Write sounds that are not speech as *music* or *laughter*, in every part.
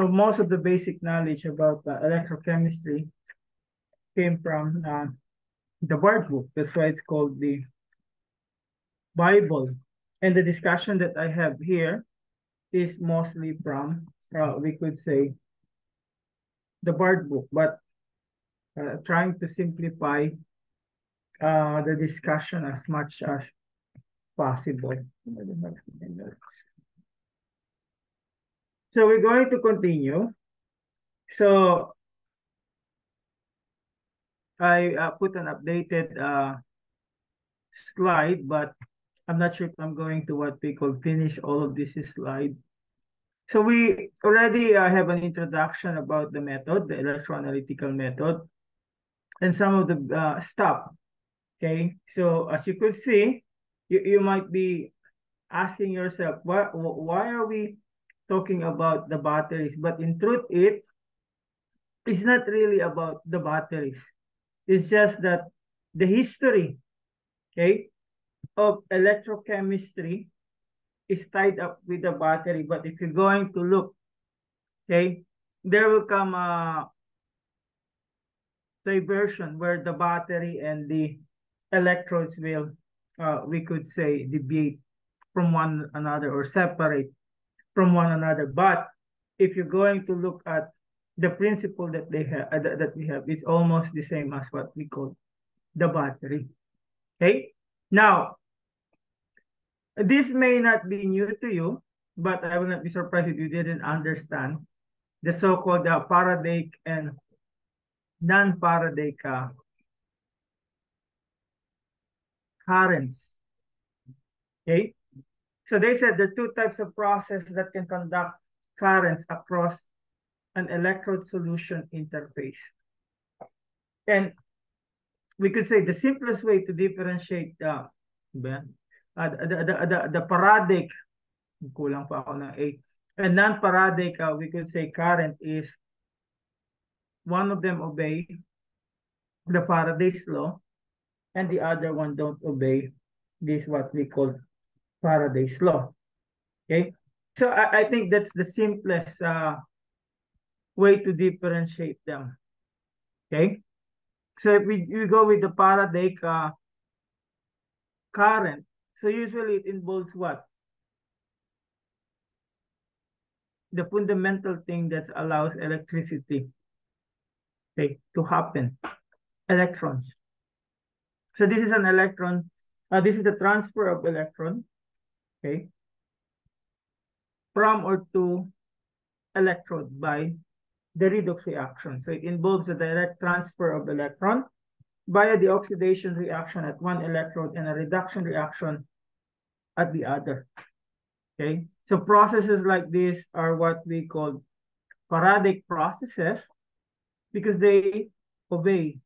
So most of the basic knowledge about uh, electrochemistry came from uh, the Bard book. That's why it's called the Bible. And the discussion that I have here is mostly from, uh, we could say, the Bard book, but uh, trying to simplify uh, the discussion as much as possible. So we're going to continue. So I uh, put an updated uh, slide, but I'm not sure if I'm going to what we call finish all of this slide. So we already uh, have an introduction about the method, the electroanalytical method, and some of the uh, stuff. Okay, so as you could see, you, you might be asking yourself, why, why are we talking about the batteries? But in truth, it is not really about the batteries. It's just that the history, okay, of electrochemistry is tied up with the battery. But if you're going to look, okay, there will come a diversion where the battery and the electrodes will, uh, we could say, deviate from one another or separate from one another. But if you're going to look at the principle that they have uh, that we have it's almost the same as what we call the battery. Okay. Now, this may not be new to you, but I will not be surprised if you didn't understand the so-called uh, Faradaic and non-Faradaic uh, currents. Okay. So they said there are two types of process that can conduct currents across an electrode solution interface. And we could say the simplest way to differentiate the, uh, the, the, the, the Faradaic, kulang pa ako ng A, and non-Faradaic, uh, we could say current is one of them obey the Faraday's law and the other one don't obey this what we call Faraday's law. Okay, so I, I think that's the simplest uh, way to differentiate them. Okay? So if we, we go with the Faradaic uh, current, so usually it involves what? The fundamental thing that allows electricity okay, to happen, electrons. So this is an electron, uh, this is the transfer of electron, okay, from or to electrode by the redox reaction. So it involves the direct transfer of electron via the oxidation reaction at one electrode and a reduction reaction at the other. Okay, so processes like this are what we call Faradaic processes because they obey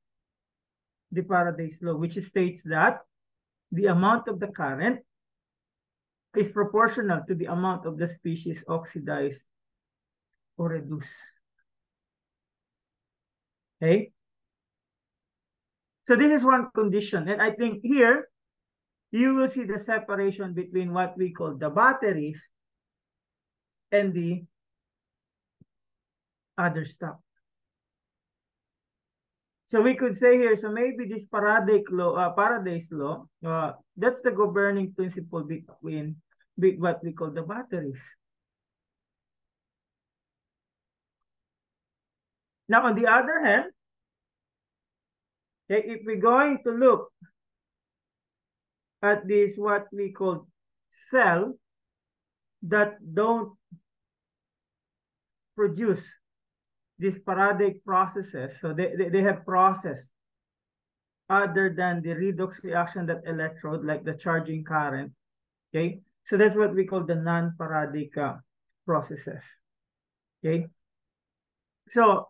the Faraday's law, which states that the amount of the current is proportional to the amount of the species oxidized or reduced. Okay? So this is one condition. And I think here, you will see the separation between what we call the batteries and the other stuff. So we could say here, so maybe this Paradaic law, uh, Faraday's law, uh, that's the governing principle between with what we call the batteries. Now, on the other hand, okay, if we're going to look at this, what we call cell that don't produce these Faradaic processes, so they, they, they have process other than the redox reaction that electrode, like the charging current, okay? So that's what we call the non-Faradaic uh, processes, okay? So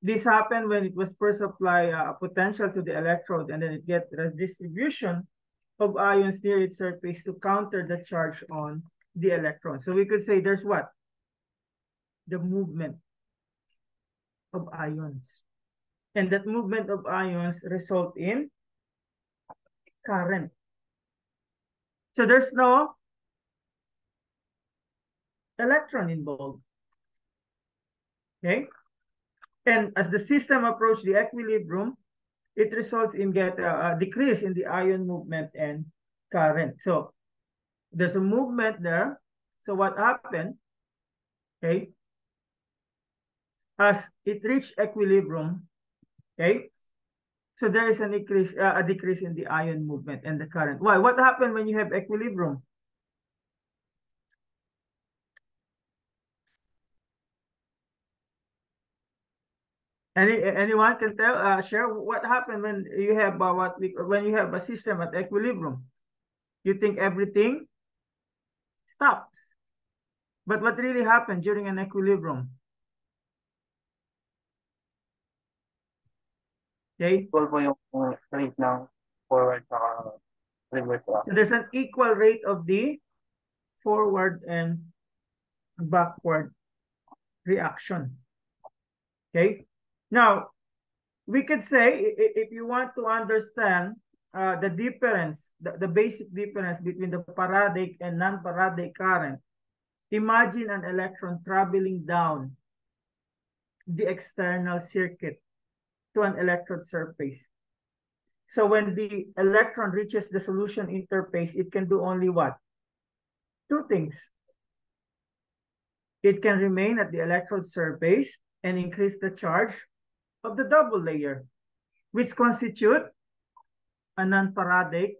this happened when it was first apply uh, a potential to the electrode and then it get redistribution of ions near its surface to counter the charge on the electron. So we could say there's what? The movement of ions. And that movement of ions result in current. So there's no electron involved. Okay. And as the system approach the equilibrium, it results in get a, a decrease in the ion movement and current. So there's a movement there. So what happened? Okay. As it reached equilibrium, okay, so there is an increase, uh, a decrease in the ion movement and the current. Why? What happened when you have equilibrium? Any anyone can tell uh, share what happened when you have uh, what we, when you have a system at equilibrium? You think everything stops, but what really happened during an equilibrium? Okay. Equal po yung rate ng forward sa reverse So there's an equal rate of the forward and backward reaction. Okay. Now, we could say if you want to understand uh, the difference, the, the basic difference between the paradic and non-paradic current, imagine an electron traveling down the external circuit to an electrode surface. So when the electron reaches the solution interface, it can do only what? Two things. It can remain at the electrode surface and increase the charge of the double layer, which constitute a non-faradaic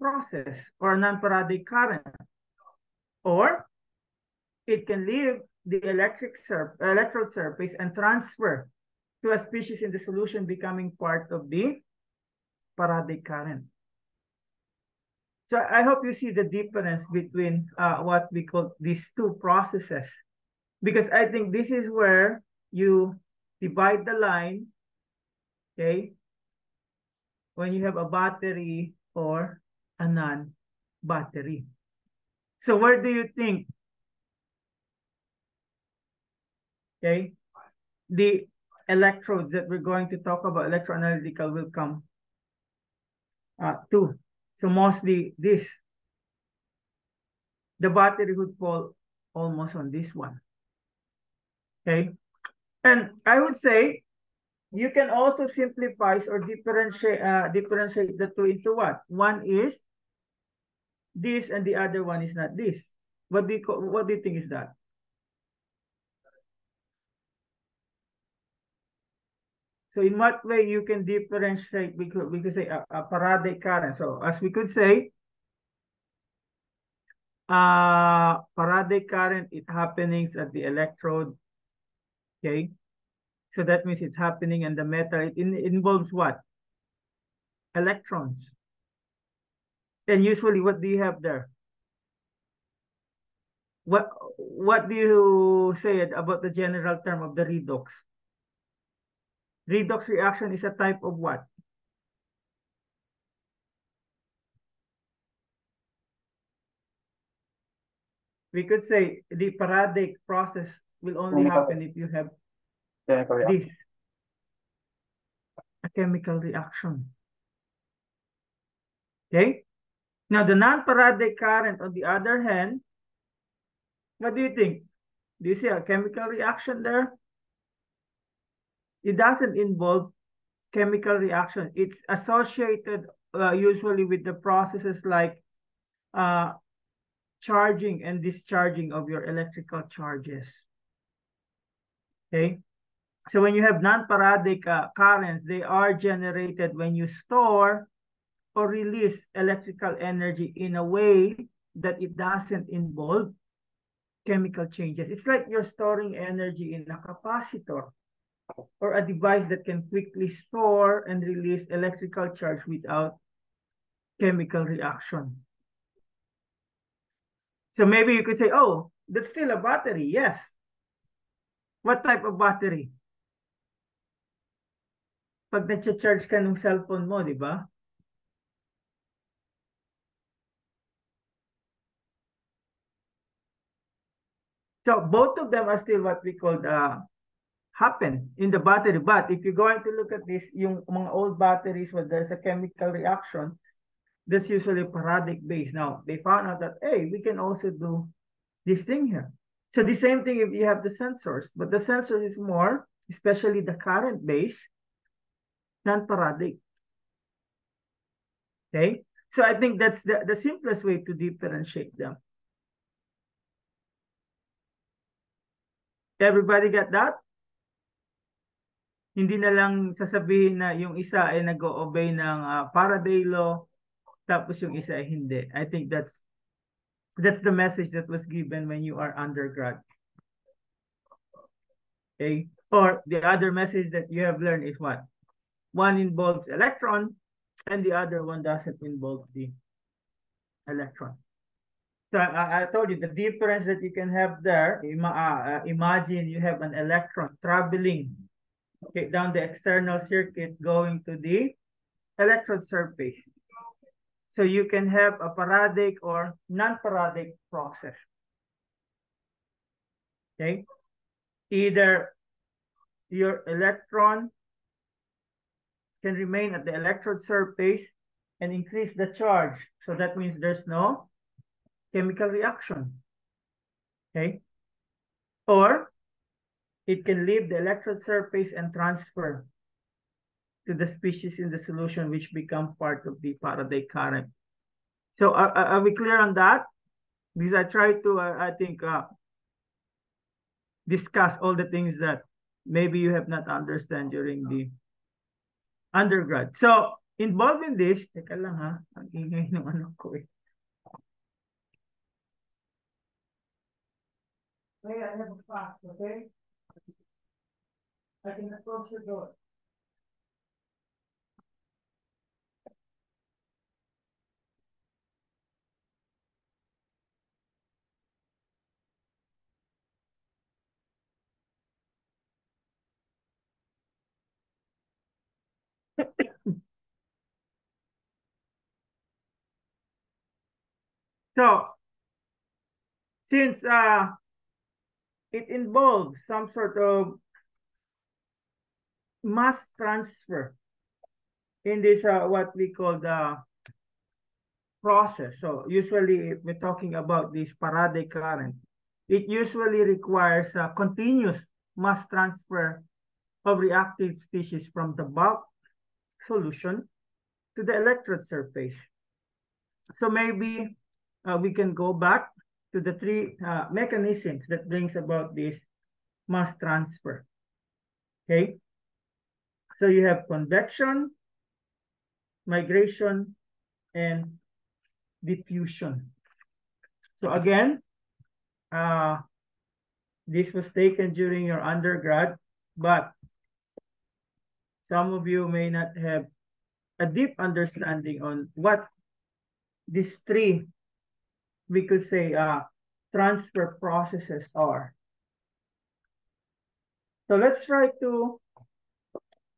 process or a non-faradaic current. Or it can leave the electric sur electrode surface and transfer to a species in the solution becoming part of the faradaic current. So I hope you see the difference between uh, what we call these two processes. Because I think this is where you divide the line, okay, when you have a battery or a non-battery. So where do you think, okay, the electrodes that we're going to talk about, electroanalytical, will come uh, to. So mostly this. The battery would fall almost on this one. Okay. And I would say you can also simplify or differentiate uh, differentiate the two into what? One is this and the other one is not this. What do you, what do you think is that? So in what way you can differentiate, could, we could say a, a current. So as we could say, uh, faradaic current, it happenings at the electrode. Okay. So that means it's happening in the metal. It, in, it involves what? Electrons. And usually what do you have there? What, what do you say about the general term of the redox? Redox reaction is a type of what? We could say the faradaic process will only happen if you have this. A chemical reaction. Okay? Now, the non-faradaic current, on the other hand, what do you think? Do you see a chemical reaction there? It doesn't involve chemical reaction. It's associated uh, usually with the processes like uh, charging and discharging of your electrical charges. Okay. So when you have non-faradaic uh, currents, they are generated when you store or release electrical energy in a way that it doesn't involve chemical changes. It's like you're storing energy in a capacitor or a device that can quickly store and release electrical charge without chemical reaction. So maybe you could say, oh, that's still a battery. Yes. What type of battery? Pag na-charge ka ng cellphone mo, di ba? So both of them are still what we call the happen in the battery. But if you're going to look at this, yung mga old batteries where there's a chemical reaction, that's usually faradaic base. Now, they found out that, hey, we can also do this thing here. So the same thing if you have the sensors, but the sensor is more, especially the current base, non-faradaic. Okay, so I think that's the, the simplest way to differentiate them. Everybody get that? Hindi na lang sasabihin na yung isa ay nag-obey ng uh, Faraday law, tapos yung isa ay hindi. I think that's that's the message that was given when you are undergrad. Okay? Or the other message that you have learned is what? One involves electron and the other one doesn't involve the electron. So I, I told you the difference that you can have there, ima uh, imagine you have an electron traveling okay, down the external circuit going to the electrode surface. So you can have a faradaic or non-faradaic process. Okay. Either your electron can remain at the electrode surface and increase the charge. So that means there's no chemical reaction. Okay. Or it can leave the electrode surface and transfer to the species in the solution which become part of the Faraday current. So are, are we clear on that? Because I try to, uh, I think, uh, discuss all the things that maybe you have not understand during the undergrad. So involved in this, teka lang ha, ang ingay ng ano ko eh. Okay, I have a fax, okay? I can approach the door. so, since uh, it involves some sort of mass transfer in this uh, what we call the process. So usually if we're talking about this Faraday current, it usually requires a continuous mass transfer of reactive species from the bulk solution to the electrode surface. So maybe uh, we can go back to the three uh, mechanisms that brings about this mass transfer. Okay. So you have convection, migration, and diffusion. So again, uh, this was taken during your undergrad, but some of you may not have a deep understanding on what these three, we could say, uh, transfer processes are. So let's try to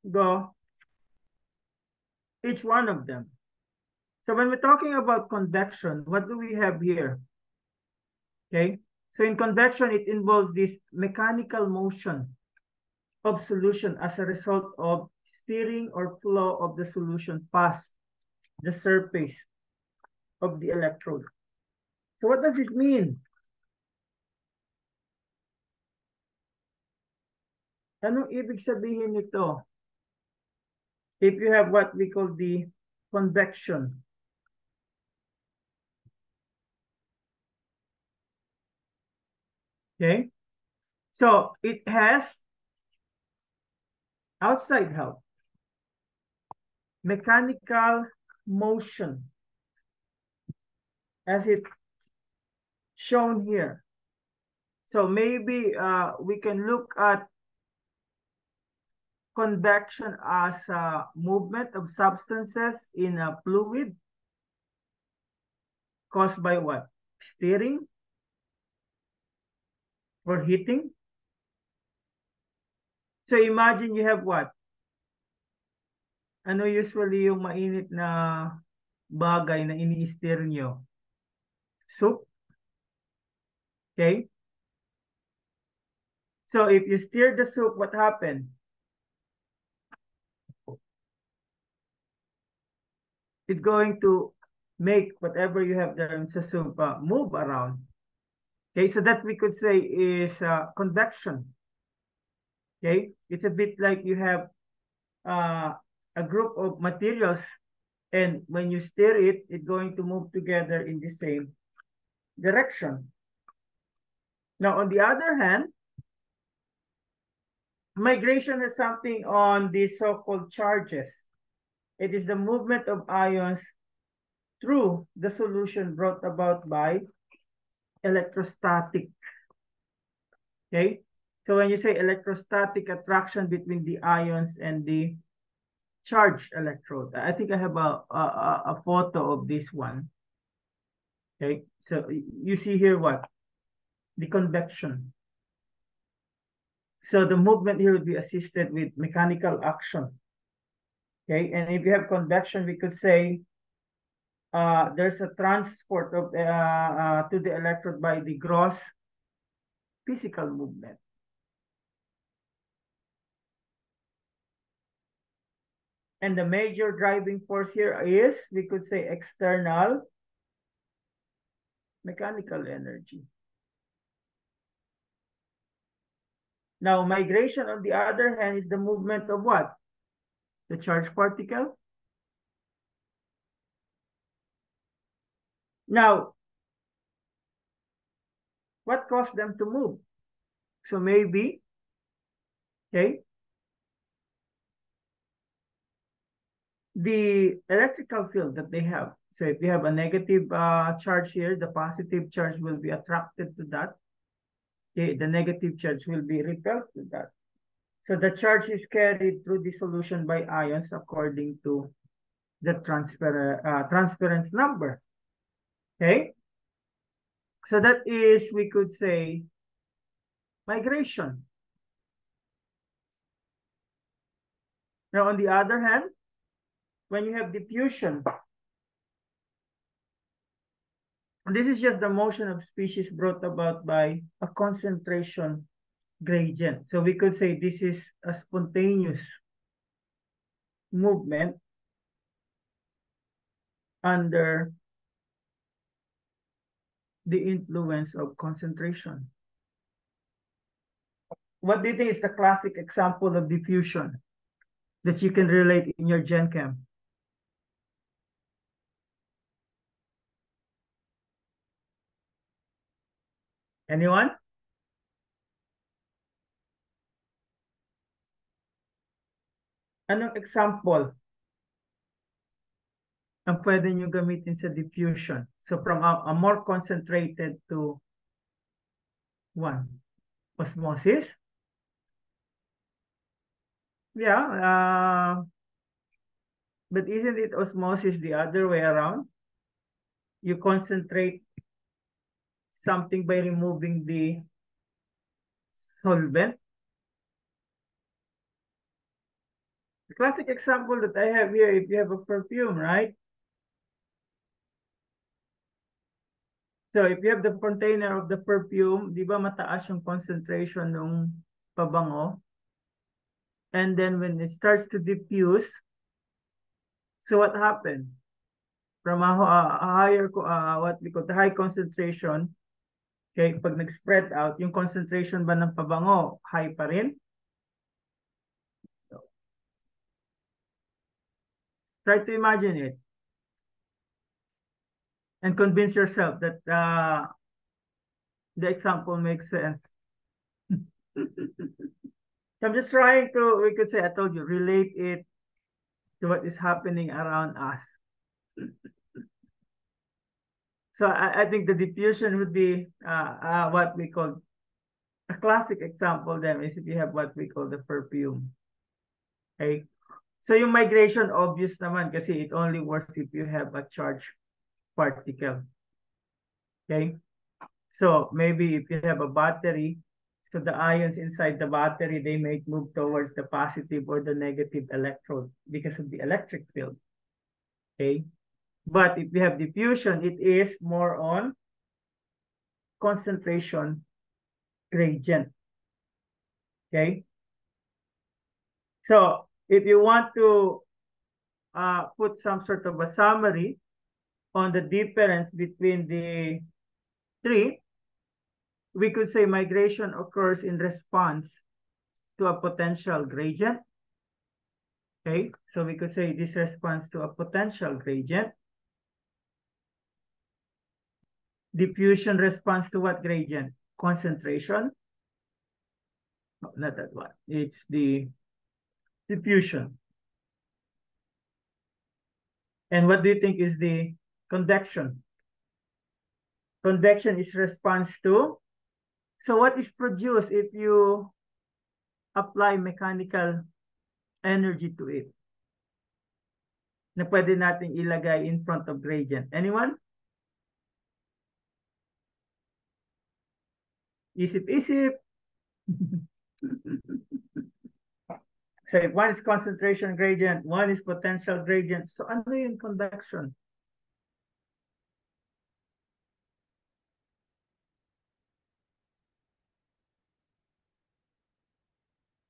go each one of them. So when we're talking about convection, what do we have here? Okay, so in convection, it involves this mechanical motion of solution as a result of steering or flow of the solution past the surface of the electrode. So what does this mean? Anong ibig sabihin nito? If you have what we call the convection. Okay, so it has outside help, mechanical motion, as it shown here. So maybe uh, we can look at convection as a movement of substances in a fluid caused by what? Steering or heating. So imagine you have what? Ano usually yung mainit na bagay na ini-steer nyo? Soup? Okay? So if you steer the soup, what happened? It's going to make whatever you have there in sa soup uh, move around. Okay, so that we could say is uh, convection. Okay, it's a bit like you have uh, a group of materials and when you stir it, it's going to move together in the same direction. Now, on the other hand, migration is something on the so-called charges. It is the movement of ions through the solution brought about by electrostatic. Okay, so when you say electrostatic attraction between the ions and the charged electrode, I think I have a, a, a photo of this one. Okay, so you see here what? The convection. So the movement here would be assisted with mechanical action. Okay, and if you have convection, we could say uh, there's a transport of uh, uh, to the electrode by the gross physical movement. And the major driving force here is, we could say, external mechanical energy. Now, migration, on the other hand, is the movement of what? The charged particle. Now, what caused them to move? So maybe, okay, the electrical field that they have. So if you have a negative uh, charge here, the positive charge will be attracted to that. Okay, the negative charge will be repelled to that. So the charge is carried through the solution by ions according to the transfer, uh, transference number. Okay? So that is, we could say, migration. Now, on the other hand, when you have diffusion, this is just the motion of species brought about by a concentration gradient. So we could say this is a spontaneous movement under the influence of concentration. What do you think is the classic example of diffusion that you can relate in your Gen Chem? Anyone? Anong example ang pwede nyo gamitin sa diffusion? So from a, a more concentrated to one. Osmosis. Yeah. Uh, but isn't it osmosis the other way around? You concentrate something by removing the solvent. The classic example that I have here, if you have a perfume, right? So if you have the container of the perfume, di ba mataas yung concentration ng pabango? And then when it starts to diffuse, so what happened? From a, a higher, uh, what we call the high concentration, okay, pag nag-spread out, yung concentration ba ng pabango, high pa rin? Try to imagine it and convince yourself that uh, the example makes sense. *laughs* so I'm just trying to, we could say, I told you, relate it to what is happening around us. *laughs* so I, I think the diffusion would be uh, uh, what we call a classic example then is if you have what we call the perfume. Okay. So yung migration obvious naman kasi it only works if you have a charge particle. Okay? So maybe if you have a battery, so the ions inside the battery, they may move towards the positive or the negative electrode because of the electric field. Okay? But if you have diffusion, it is more on concentration gradient. Okay? So if you want to uh, put some sort of a summary on the difference between the three, we could say migration occurs in response to a potential gradient. Okay, so we could say this responds to a potential gradient. Diffusion responds to what gradient? Concentration. No, not that one. It's the diffusion. And what do you think is the convection? Convection is response to. So what is produced if you apply mechanical energy to it? Na pwede natin ilagay in front of gradient. Anyone? Isip-isip. *laughs* so one is concentration gradient, one is potential gradient. So ano yung convection?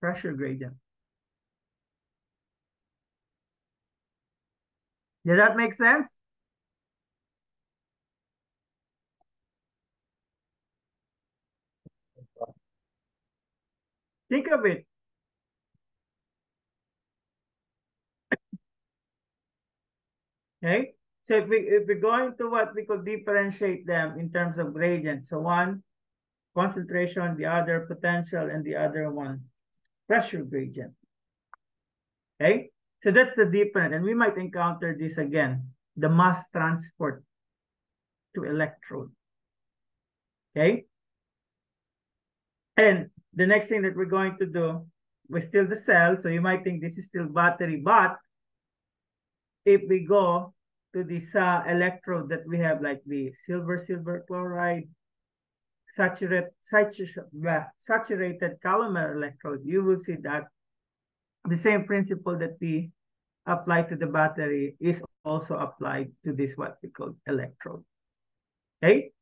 Pressure gradient. Does that make sense? Think of it. Okay, so if we if we're going to what we could differentiate them in terms of gradient. So one concentration, the other potential, and the other one pressure gradient. Okay, so that's the difference, and we might encounter this again, the mass transport to electrode. Okay, and the next thing that we're going to do, we're still the cell, so you might think this is still battery, but if we go to this uh, electrode that we have, like the silver, silver chloride, saturated, saturated calomel electrode, you will see that the same principle that we apply to the battery is also applied to this what we call electrode. Okay,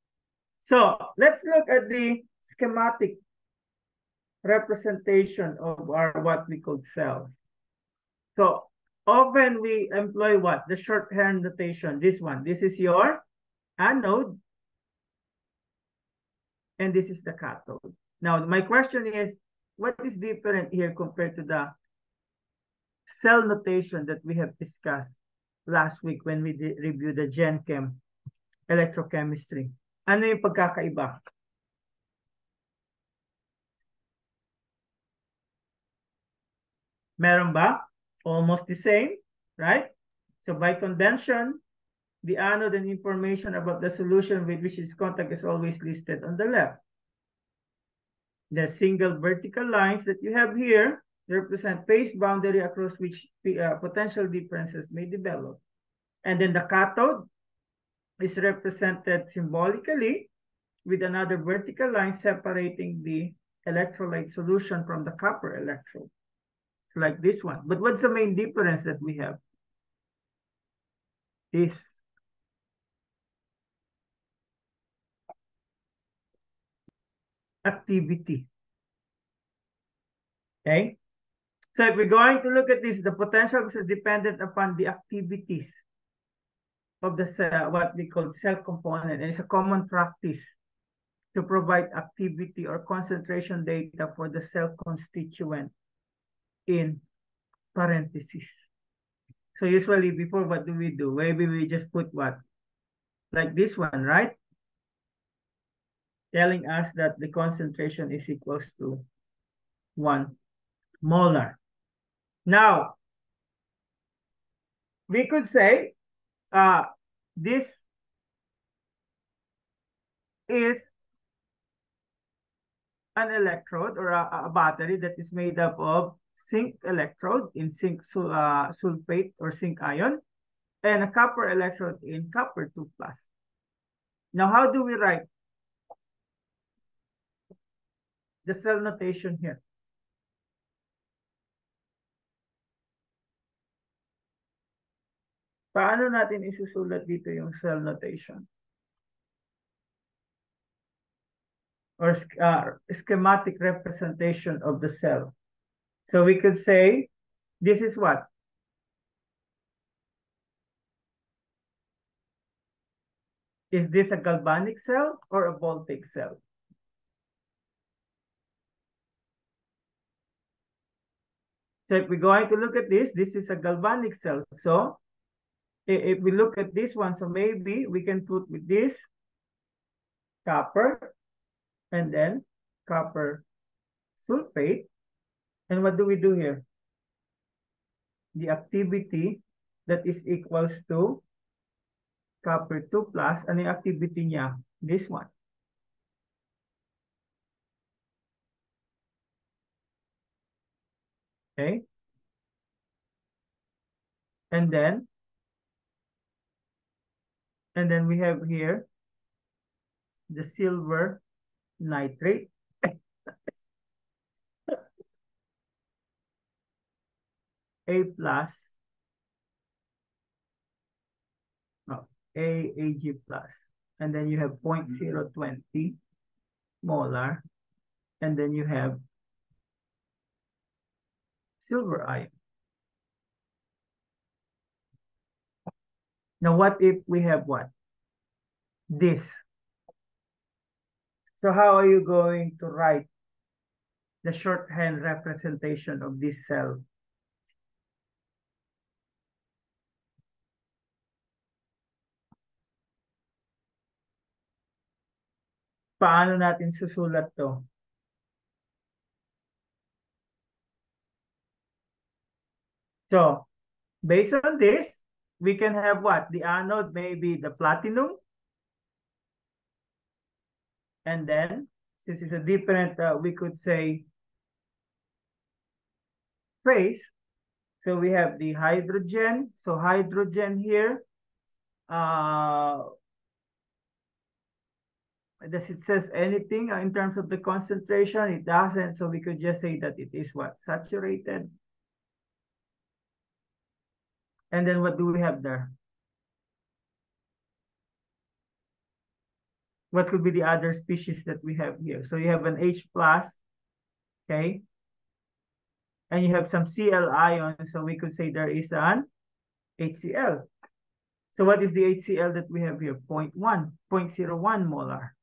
so let's look at the schematic representation of our what we call cell. So often we employ what? The shorthand notation. This one. This is your anode. And this is the cathode. Now, my question is, what is different here compared to the cell notation that we have discussed last week when we reviewed the Gen Chem electrochemistry? Ano yung pagkakaiba? Meron ba? Almost the same, right? So by convention, the anode and information about the solution with which its contact is always listed on the left. The single vertical lines that you have here represent phase boundary across which uh, potential differences may develop. And then the cathode is represented symbolically with another vertical line separating the electrolyte solution from the copper electrode like this one. But what's the main difference that we have? Is activity. Okay? So if we're going to look at this, the potential is dependent upon the activities of the cell, what we call cell component. And it's a common practice to provide activity or concentration data for the cell constituent in parentheses. So usually before, what do we do? Maybe we just put what? Like this one, right? Telling us that the concentration is equals to one molar. Now, we could say uh, this is an electrode or a, a battery that is made up of zinc electrode in zinc uh, sulfate or zinc ion, and a copper electrode in copper 2 plus. Now, how do we write the cell notation here? Paano natin isusulat dito yung cell notation? Or uh, schematic representation of the cell. So we could say, this is what? Is this a galvanic cell or a voltaic cell? So if we're going to look at this, this is a galvanic cell. So if we look at this one, so maybe we can put with this copper and then copper sulfate and what do we do here? The activity that is equals to copper 2 plus, ano yung activity niya? This one. Okay. And then, and then we have here the silver nitrate. A plus, oh, A, Ag plus. And then you have mm-hmm. 0 0.020 molar. And then you have silver ion. Now, what if we have what? This. So how are you going to write the shorthand representation of this cell? Paano natin susulat to? So, based on this, we can have what? The anode may be the platinum. And then, since it's a different, uh, we could say, phase. So we have the hydrogen. So hydrogen here, uh, does it says anything uh, in terms of the concentration? It doesn't. So we could just say that it is what? Saturated. And then what do we have there? What could be the other species that we have here? So you have an H plus, okay? And you have some Cl ion, so we could say there is an HCl. So what is the HCl that we have here? 0 0.1, 0 0.01 molar.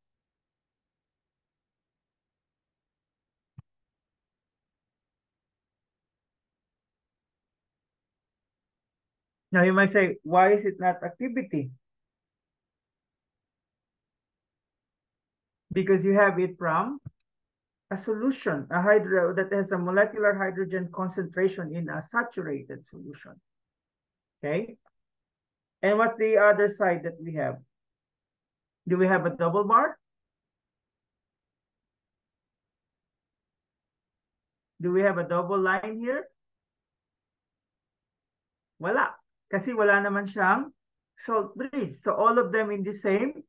Now you might say, why is it not activity? Because you have it from a solution, a hydro that has a molecular hydrogen concentration in a saturated solution. Okay. And what's the other side that we have? Do we have a double bar? Do we have a double line here? Wala. Kasi wala naman siyang salt bridge. So all of them in the same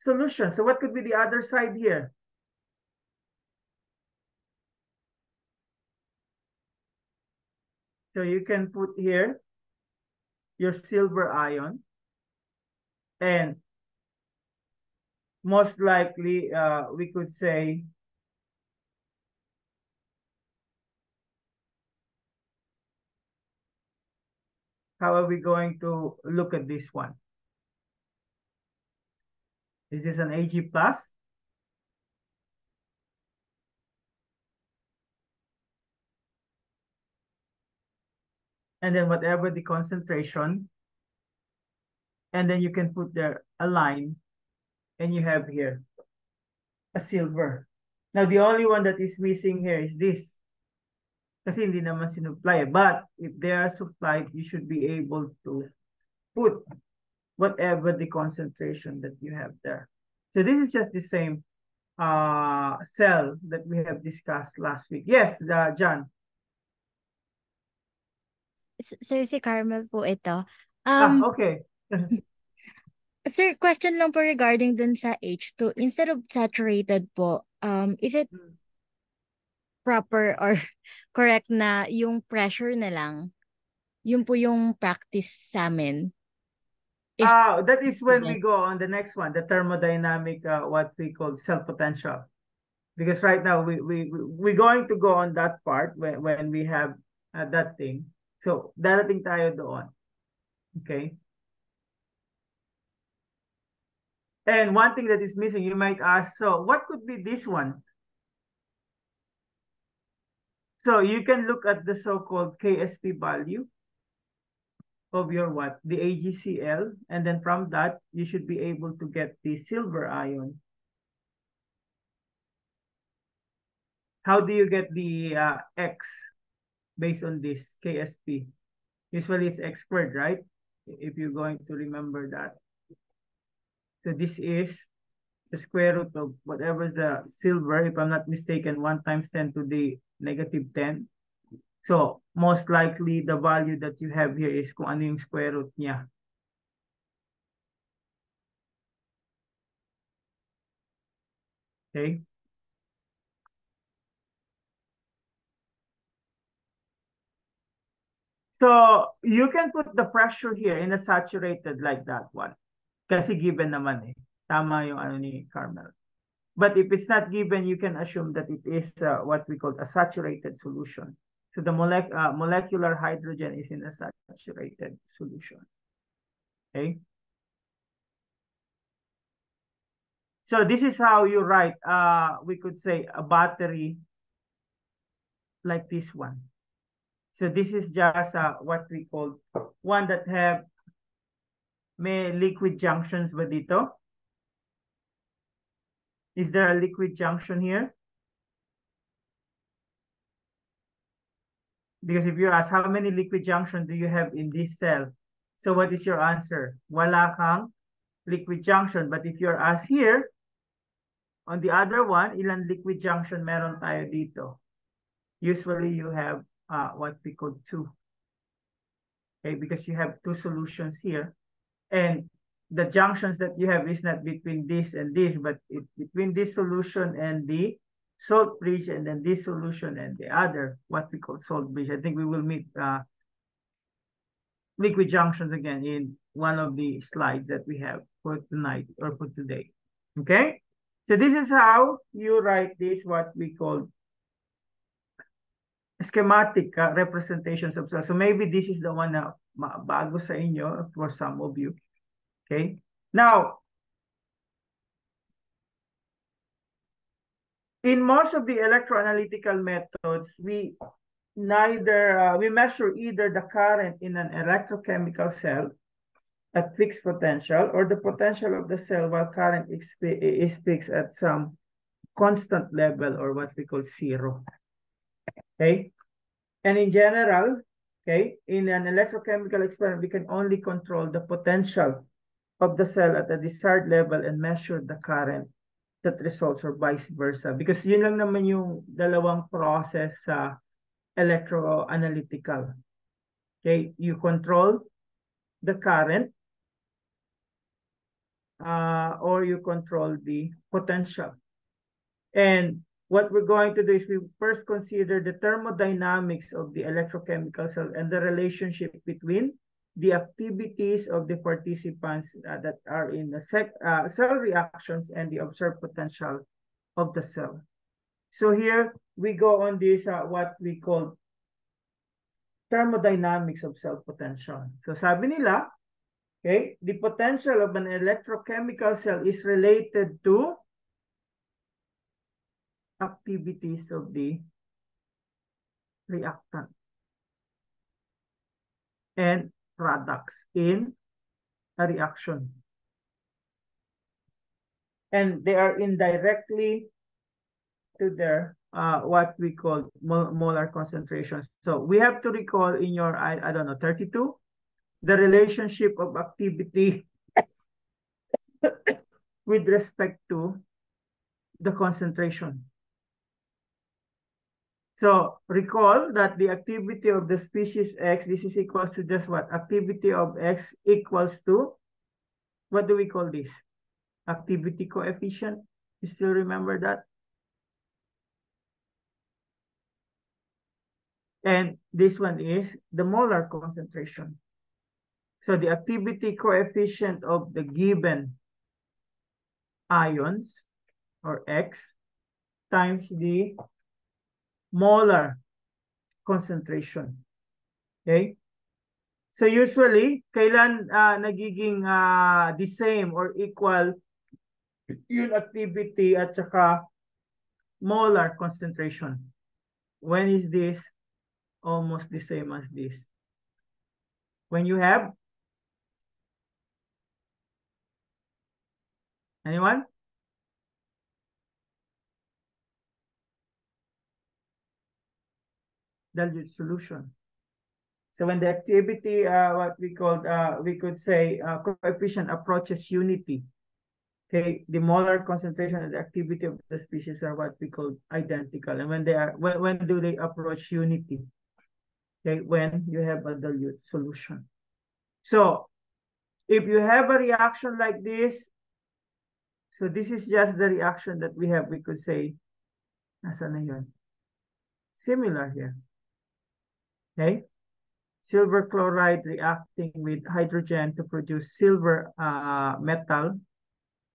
solution. So what could be the other side here? So you can put here your silver ion and most likely uh, we could say how are we going to look at this one? This is this an Ag plus? And then whatever the concentration, and then you can put there a line, and you have here a silver. Now, the only one that is missing here is this. Kasi hindi naman sinupply. But if they are supplied, you should be able to put whatever the concentration that you have there. So this is just the same uh, cell that we have discussed last week. Yes, uh, John. Sir, si Carmel po ito. Ah, Um, okay. *laughs* sir, question lang po regarding dun sa H2. Instead of saturated po, um, is it Hmm. Proper or *laughs* correct na yung pressure na lang, yun po yung practice sa amin? If- Ah, that is when we go on the next one, the thermodynamic, uh, what we call cell potential. Because right now we we we- we're going to go on that part when when we have uh, that thing. So darating tayo doon. Okay. And one thing that is missing, you might ask, so what could be this one? So you can look at the so-called KSP value of your what? The AgCl. And then from that, you should be able to get the silver ion. How do you get the uh, X based on this KSP? Usually it's X squared, right? If you're going to remember that. So this is the square root of whatever is the silver, if I'm not mistaken, 1 times 10 to the negative 10. So, most likely, the value that you have here is kung ano yung square root niya. Okay? So, you can put the pressure here in a saturated like that one. Kasi given naman eh. Tama yung ano ni Carmel. But if it's not given, you can assume that it is uh, what we call a saturated solution. So the molec uh, molecular hydrogen is in a saturated solution. Okay. So this is how you write, uh, we could say a battery like this one. So this is just uh, what we call one that have may liquid junctions ba dito? Is there a liquid junction here? Because if you ask how many liquid junction do you have in this cell? So what is your answer? Wala kang liquid junction. But if you're asked here, on the other one, ilan liquid junction meron tayo dito? Usually you have uh, what we call two. Okay, because you have two solutions here. And the junctions that you have is not between this and this, but it, between this solution and the salt bridge, and then this solution and the other, what we call salt bridge. I think we will meet uh, liquid junctions again in one of the slides that we have for tonight or for today. Okay? So this is how you write this, what we call schematic uh, representations of cells. So maybe this is the one na bago sa inyo for some of you. Okay. Now, in most of the electroanalytical methods, we neither uh, we measure either the current in an electrochemical cell at fixed potential or the potential of the cell while current is, fixed at some constant level or what we call zero. Okay. And in general, okay, in an electrochemical experiment, we can only control the potential of the cell at a desired level and measure the current that results or vice versa. Because yun lang naman yung dalawang process sa electroanalytical. Okay, you control the current uh, or you control the potential. And what we're going to do is we first consider the thermodynamics of the electrochemical cell and the relationship between the activities of the participants uh, that are in the uh, cell reactions and the observed potential of the cell. So here we go on this uh, what we call thermodynamics of cell potential. So sabi nila, okay, the potential of an electrochemical cell is related to activities of the reactant. And products in a reaction. And they are indirectly to their uh, what we call mol molar concentrations. So we have to recall in your, I, I don't know, 32, the relationship of activity *coughs* with respect to the concentration. So recall that the activity of the species X, this is equals to just what? Activity of X equals to, what do we call this? Activity coefficient. You still remember that? And this one is the molar concentration. So the activity coefficient of the given ions or X times the molar concentration. Okay? So usually, kailan uh, nagiging uh, the same or equal yung activity at saka molar concentration? When is this almost the same as this? When you have anyone? Dilute solution. So when the activity, uh, what we called, uh, we could say, uh, coefficient approaches unity. Okay, the molar concentration and the activity of the species are what we call identical. And when they are, when, when do they approach unity? Okay, when you have a dilute solution. So if you have a reaction like this, so this is just the reaction that we have, we could say, nasa na? Similar here. Okay? Silver chloride reacting with hydrogen to produce silver uh, metal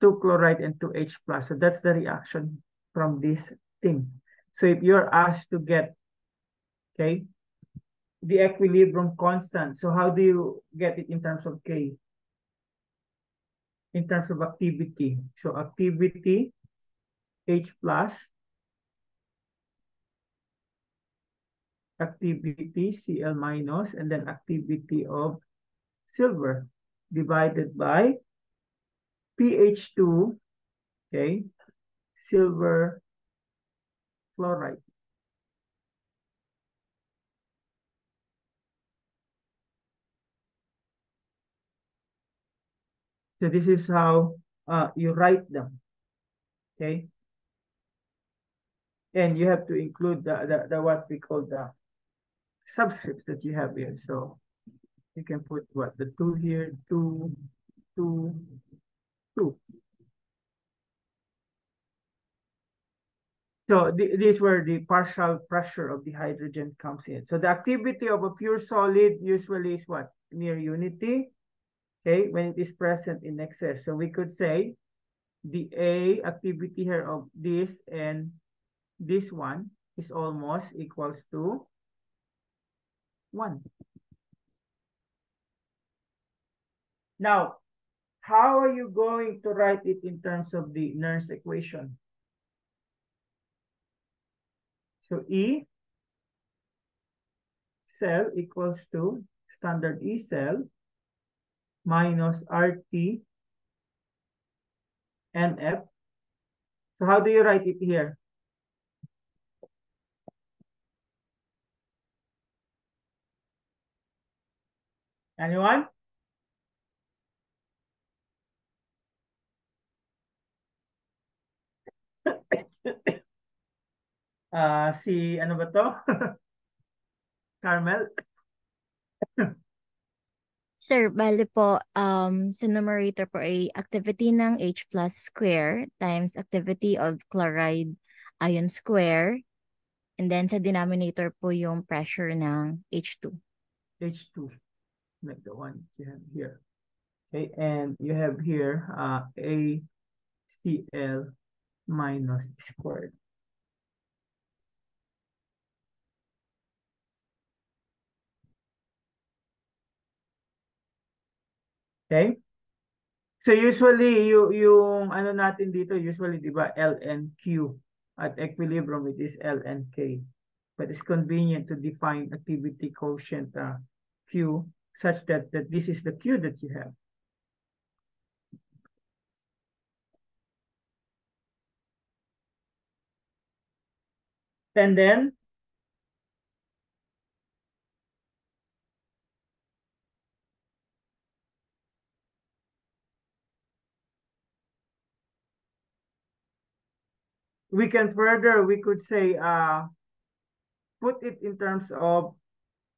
2 chloride and 2H plus. So that's the reaction from this thing. So if you're asked to get, okay, the equilibrium constant, so how do you get it in terms of K? In terms of activity. So activity, H plus, activity, Cl minus, and then activity of silver divided by PH2, okay, silver chloride. So this is how uh, you write them, okay? And you have to include the, the, the what we call the subscripts that you have here. So you can put what, the two here, two, two, two. So th these were the partial pressure of the hydrogen comes in. So the activity of a pure solid usually is what? Near unity, okay, when it is present in excess. So we could say the A activity here of this and this one is almost equals to 1. Now, how are you going to write it in terms of the Nernst equation? So E cell equals to standard E cell minus RT NF. So how do you write it here? Anyone? uh, *laughs* si ano ba to? *laughs* Carmel? Sir, bali po, um, sa numerator po ay activity ng H plus square times activity of chloride ion square. And then sa denominator po yung pressure ng H2. H2. Like the one you have here. Okay, and you have here uh, ACl minus squared. Okay? So usually you yung ano natin dito L and Q at equilibrium it is L and K. But it's convenient to define activity quotient uh, Q such that that this is the Q that you have. And then we can further, we could say, uh, put it in terms of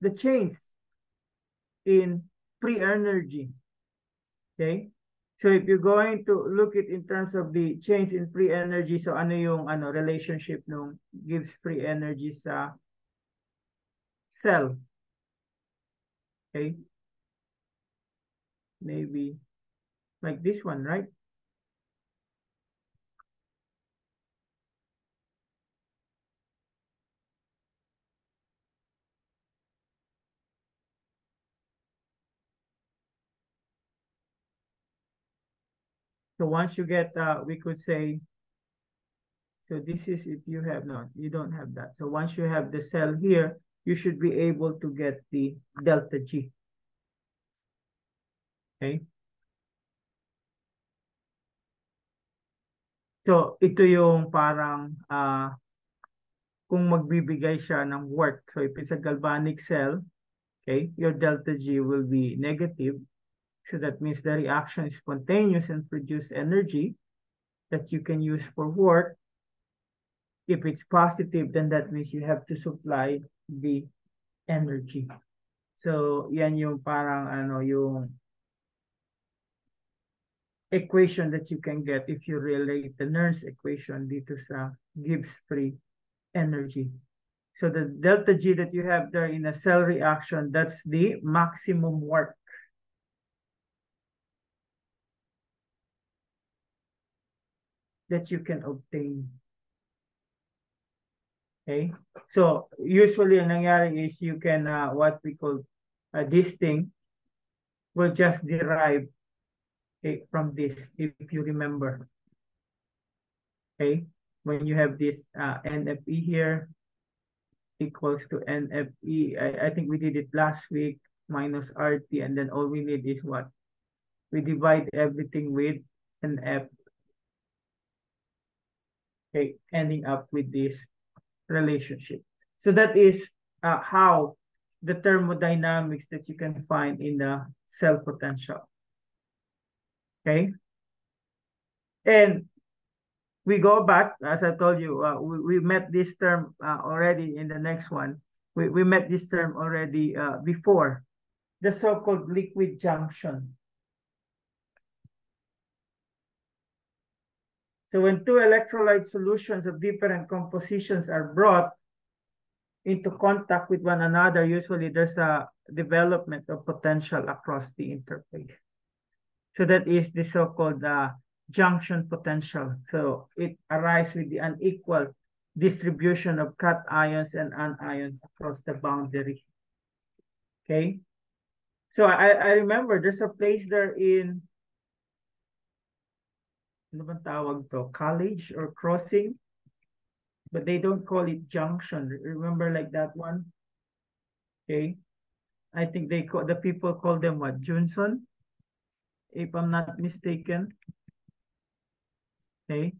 the change in free energy. Okay? So if you're going to look it in terms of the change in free energy, so ano yung ano relationship nung gives free energy sa cell. Okay? Maybe like this one, right? So once you get, uh, we could say, So this is if you have not, you don't have that. So once you have the cell here, you should be able to get the delta G. Okay. So ito yung parang uh, kung magbibigay siya ng work. So if it's a galvanic cell, okay, your delta G will be negative. So that means the reaction is spontaneous and produce energy that you can use for work. If it's positive, then that means you have to supply the energy. So, yan yung parang ano, yung equation that you can get if you relate the Nernst equation dito sa Gibbs free energy. So the delta G that you have there in a cell reaction, that's the maximum work. That you can obtain. Okay, so usually ang nangyari is you can, uh, what we call uh, this thing will just derive okay, from this, if you remember. Okay, when you have this uh, NFE here equals to NFE, I, I think we did it last week, minus RT, and then all we need is what? We divide everything with NF. Okay, ending up with this relationship. So that is uh, how the thermodynamics that you can find in the cell potential. Okay. And we go back, as I told you, uh, we, we met this term uh, already in the next one. We, we met this term already uh, before, the so-called liquid junction. So when two electrolyte solutions of different compositions are brought into contact with one another, usually there's a development of potential across the interface. So that is the so-called uh, junction potential. So it arises with the unequal distribution of cations and anions across the boundary. Okay. So I, I remember there's a place there in ano bang tawag to? College or crossing? But they don't call it junction. Remember like that one? Okay. I think they call the people call them what? Junson? If I'm not mistaken. Okay.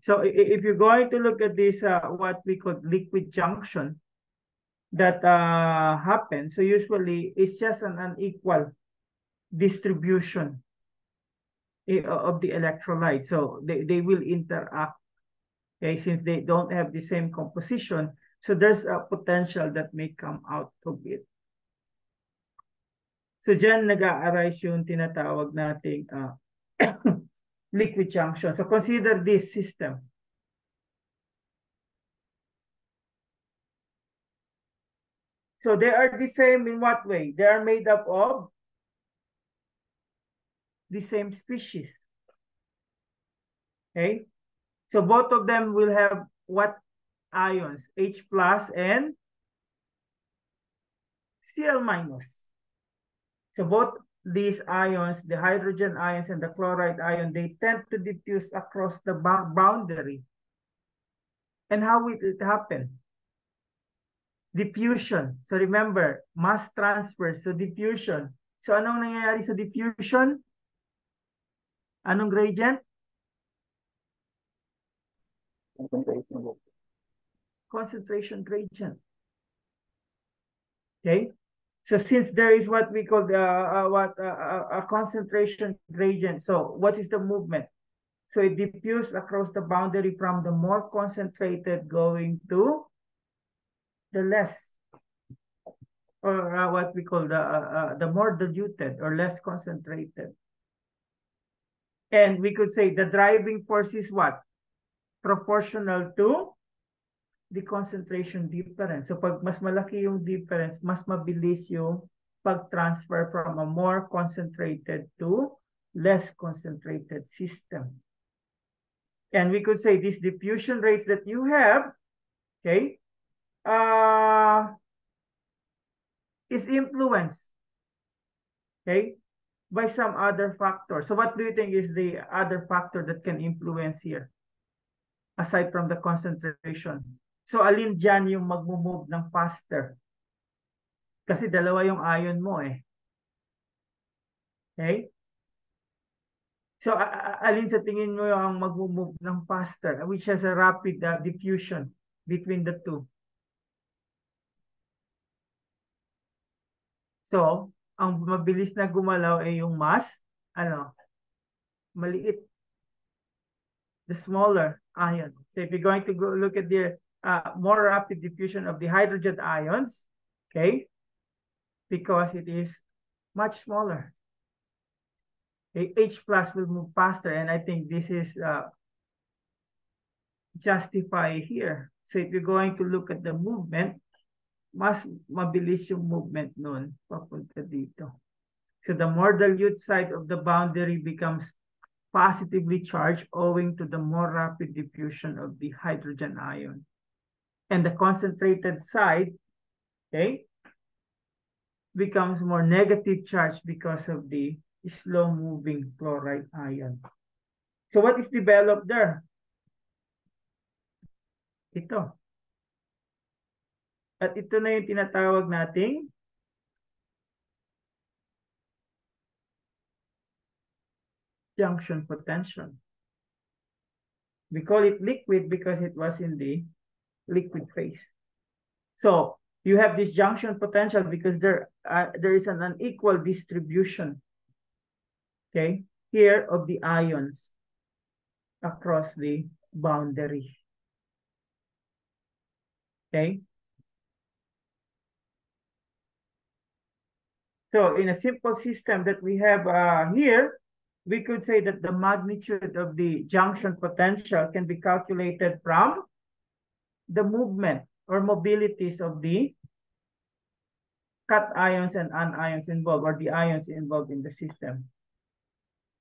So if you're going to look at this, uh, what we call liquid junction that uh, happens, so usually it's just an unequal distribution of the electrolyte. So they, they will interact, okay, since they don't have the same composition. So there's a potential that may come out of it. So dyan nag-a-arise yung tinatawag nating uh, *coughs* liquid junction. So consider this system. So they are the same in what way? They are made up of the same species. Okay, so both of them will have what ions? H plus and Cl minus. So both these ions, the hydrogen ions and the chloride ion, they tend to diffuse across the boundary. And how will it happen? Diffusion. So remember, mass transfer. So diffusion. So anong nangyayari sa diffusion? Anong gradient? Concentration. Concentration gradient. Okay. So since there is what we call the uh, what uh, uh, a concentration gradient, so what is the movement? So it diffuses across the boundary from the more concentrated going to the less, or uh, what we call the uh, uh, the more diluted or less concentrated. And we could say the driving force is what? Proportional to the concentration difference. So pag mas malaki yung difference, mas mabilis yung pag-transfer from a more concentrated to less concentrated system. And we could say these diffusion rates that you have, okay, uh, is influenced, okay, by some other factor. So what do you think is the other factor that can influence here? aside from the concentration. So alin dyan yung magmo-move ng faster? Kasi dalawa yung ion mo eh. Okay? So alin sa tingin mo yung magmo-move ng faster which has a rapid uh, diffusion between the two? So, ang mabilis na gumalaw ay yung mass, ano, maliit. The smaller ion. So if you're going to go look at the uh, more rapid diffusion of the hydrogen ions, okay, because it is much smaller. H plus will move faster, and I think this is uh, justify here. So if you're going to look at the movement, mas mabilis yung movement nun papunta dito. So the more dilute side of the boundary becomes positively charged owing to the more rapid diffusion of the hydrogen ion. And the concentrated side, okay, becomes more negative charged because of the slow moving chloride ion. So what is developed there? Ito. At ito na yung tinatawag nating junction potential. We call it liquid because it was in the liquid phase. So you have this junction potential because there, uh, there is an unequal distribution, okay, here of the ions across the boundary. Okay. So in a simple system that we have uh, here, we could say that the magnitude of the junction potential can be calculated from the movement or mobilities of the cations and anions involved or the ions involved in the system.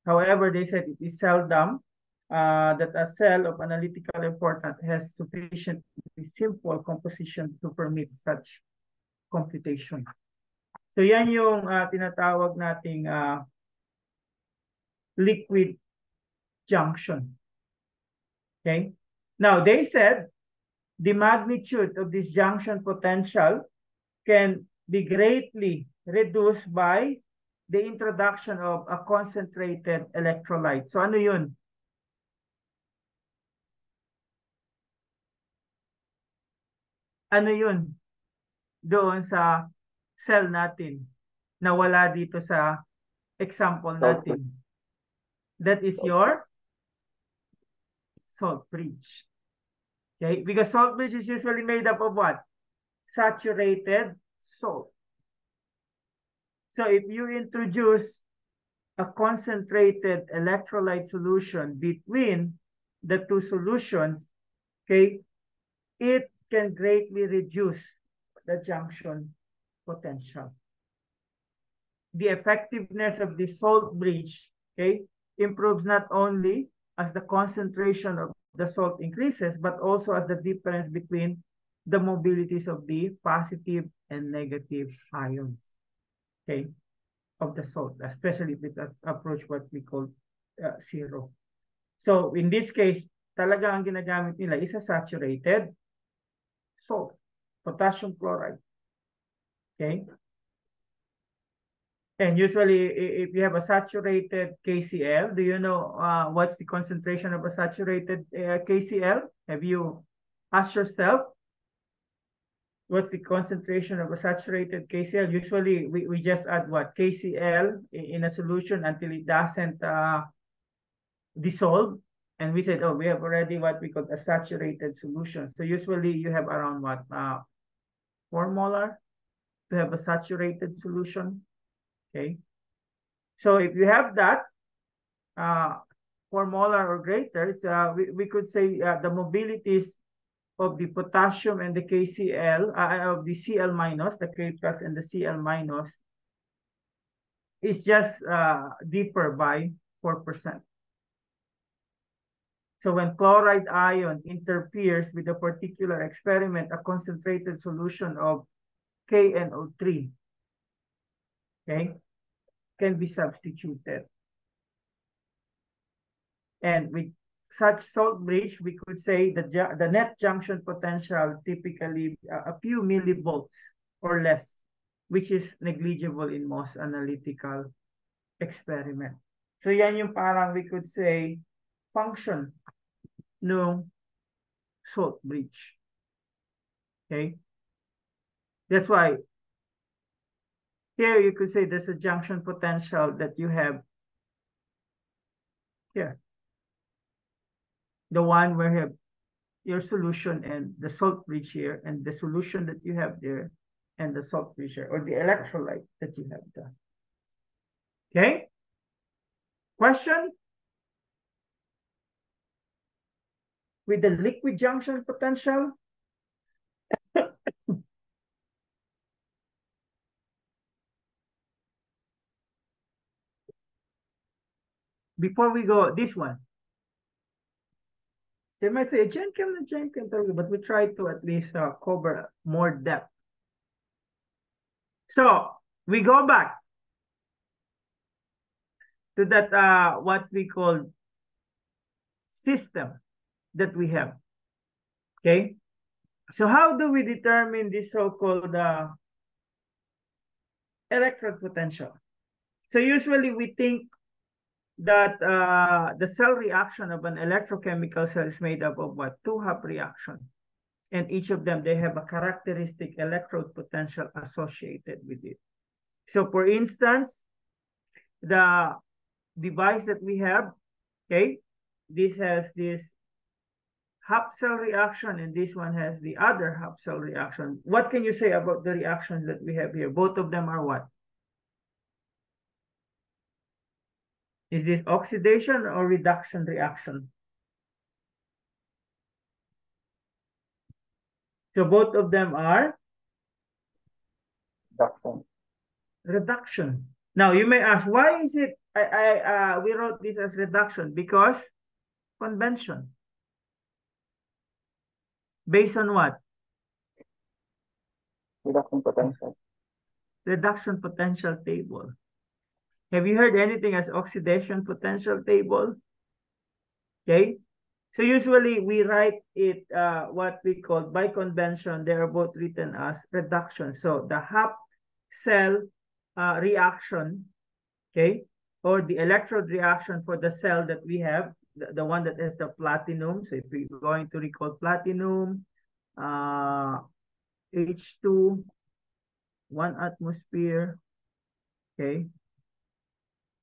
However, they said it is seldom uh, that a cell of analytical importance has sufficiently simple composition to permit such computation. So yan yung uh, tinatawag nating uh, liquid junction. Okay. Now they said the magnitude of this junction potential can be greatly reduced by the introduction of a concentrated electrolyte. So ano yun? Ano yun? Doon sa cell natin na wala dito sa example natin. That is your salt bridge. Okay, because salt bridge is usually made up of what? Saturated salt. So if you introduce a concentrated electrolyte solution between the two solutions, okay, it can greatly reduce the junction potential. The effectiveness of the salt bridge, okay, improves not only as the concentration of the salt increases, but also as the difference between the mobilities of the positive and negative ions, okay, of the salt, especially if it has approached what we call uh, zero. So in this case, talaga ang ginagamit nila is a saturated salt, potassium chloride. Okay? And usually, if you have a saturated KCl, do you know uh, what's the concentration of a saturated uh, KCl? Have you asked yourself what's the concentration of a saturated KCl? Usually, we, we just add what? KCl in a solution until it doesn't uh, dissolve. And we said, oh, we have already what we call a saturated solution. So usually, you have around what? Uh, 4 molar to have a saturated solution. Okay. So if you have that, uh, four molar or greater, uh, we, we could say uh, the mobilities of the potassium and the KCl, uh, of the Cl minus, the K plus and the Cl minus, is just uh, deeper by 4%. So when chloride ion interferes with a particular experiment, a concentrated solution of KNO3, okay, can be substituted. And with such salt bridge, we could say the, the net junction potential typically a, a few millivolts or less, which is negligible in most analytical experiment. So yan yung parang we could say function no salt bridge. Okay? That's why here you could say there's a junction potential that you have here. The one where you have your solution and the salt bridge here and the solution that you have there and the salt bridge here or the electrolyte that you have there. Okay? Question? With the liquid junction potential, before we go, this one. They might say, Jen na Jen Kim talaga, but we try to at least uh, cover more depth. So, we go back to that, uh, what we call system that we have. Okay? So, how do we determine this so-called uh, electrode potential? So, usually we think that uh, the cell reaction of an electrochemical cell is made up of what? Two half reaction. And each of them, they have a characteristic electrode potential associated with it. So for instance, the device that we have, okay, this has this half cell reaction and this one has the other half cell reaction. What can you say about the reactions that we have here? Both of them are what? Is this oxidation or reduction reaction? So both of them are Reduction. reduction. Now you may ask, why is it I, I uh we wrote this as reduction? Because convention. Based on what? Reduction potential. Reduction potential table. Have you heard anything as oxidation potential table? Okay. So usually we write it uh, what we call by convention, they are both written as reduction. So the half cell uh, reaction, okay, or the electrode reaction for the cell that we have, the, the one that has the platinum. So if we're going to recall platinum, uh, H2, one atmosphere, okay,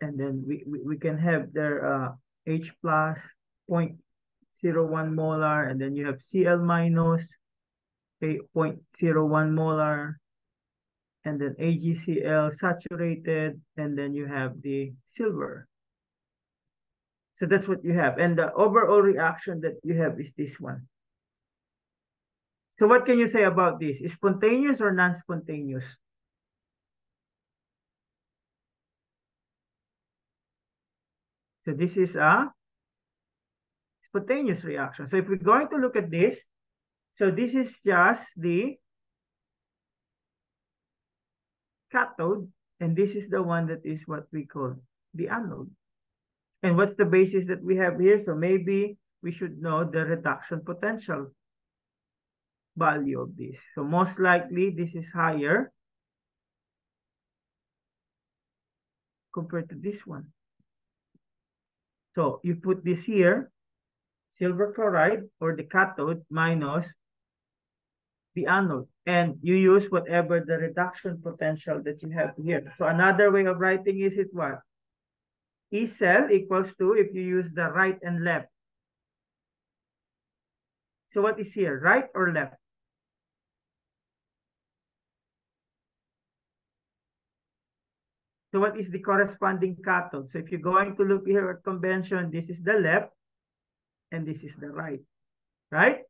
and then we, we, we can have their uh, H plus 0.01 molar, and then you have Cl minus, okay, 0.01 molar, and then AgCl saturated, and then you have the silver. So that's what you have. And the overall reaction that you have is this one. So what can you say about this? Is spontaneous or non-spontaneous? So this is a spontaneous reaction. So if we're going to look at this, so this is just the cathode, and this is the one that is what we call the anode. And what's the basis that we have here? So maybe we should know the reduction potential value of this. So most likely this is higher compared to this one. So you put this here, silver chloride or the cathode minus the anode. And you use whatever the reduction potential that you have here. So another way of writing is it what? E cell equals to if you use the right and left. So what is here, right or left? So what is the corresponding cathode? So if you're going to look here at convention, this is the left and this is the right, right?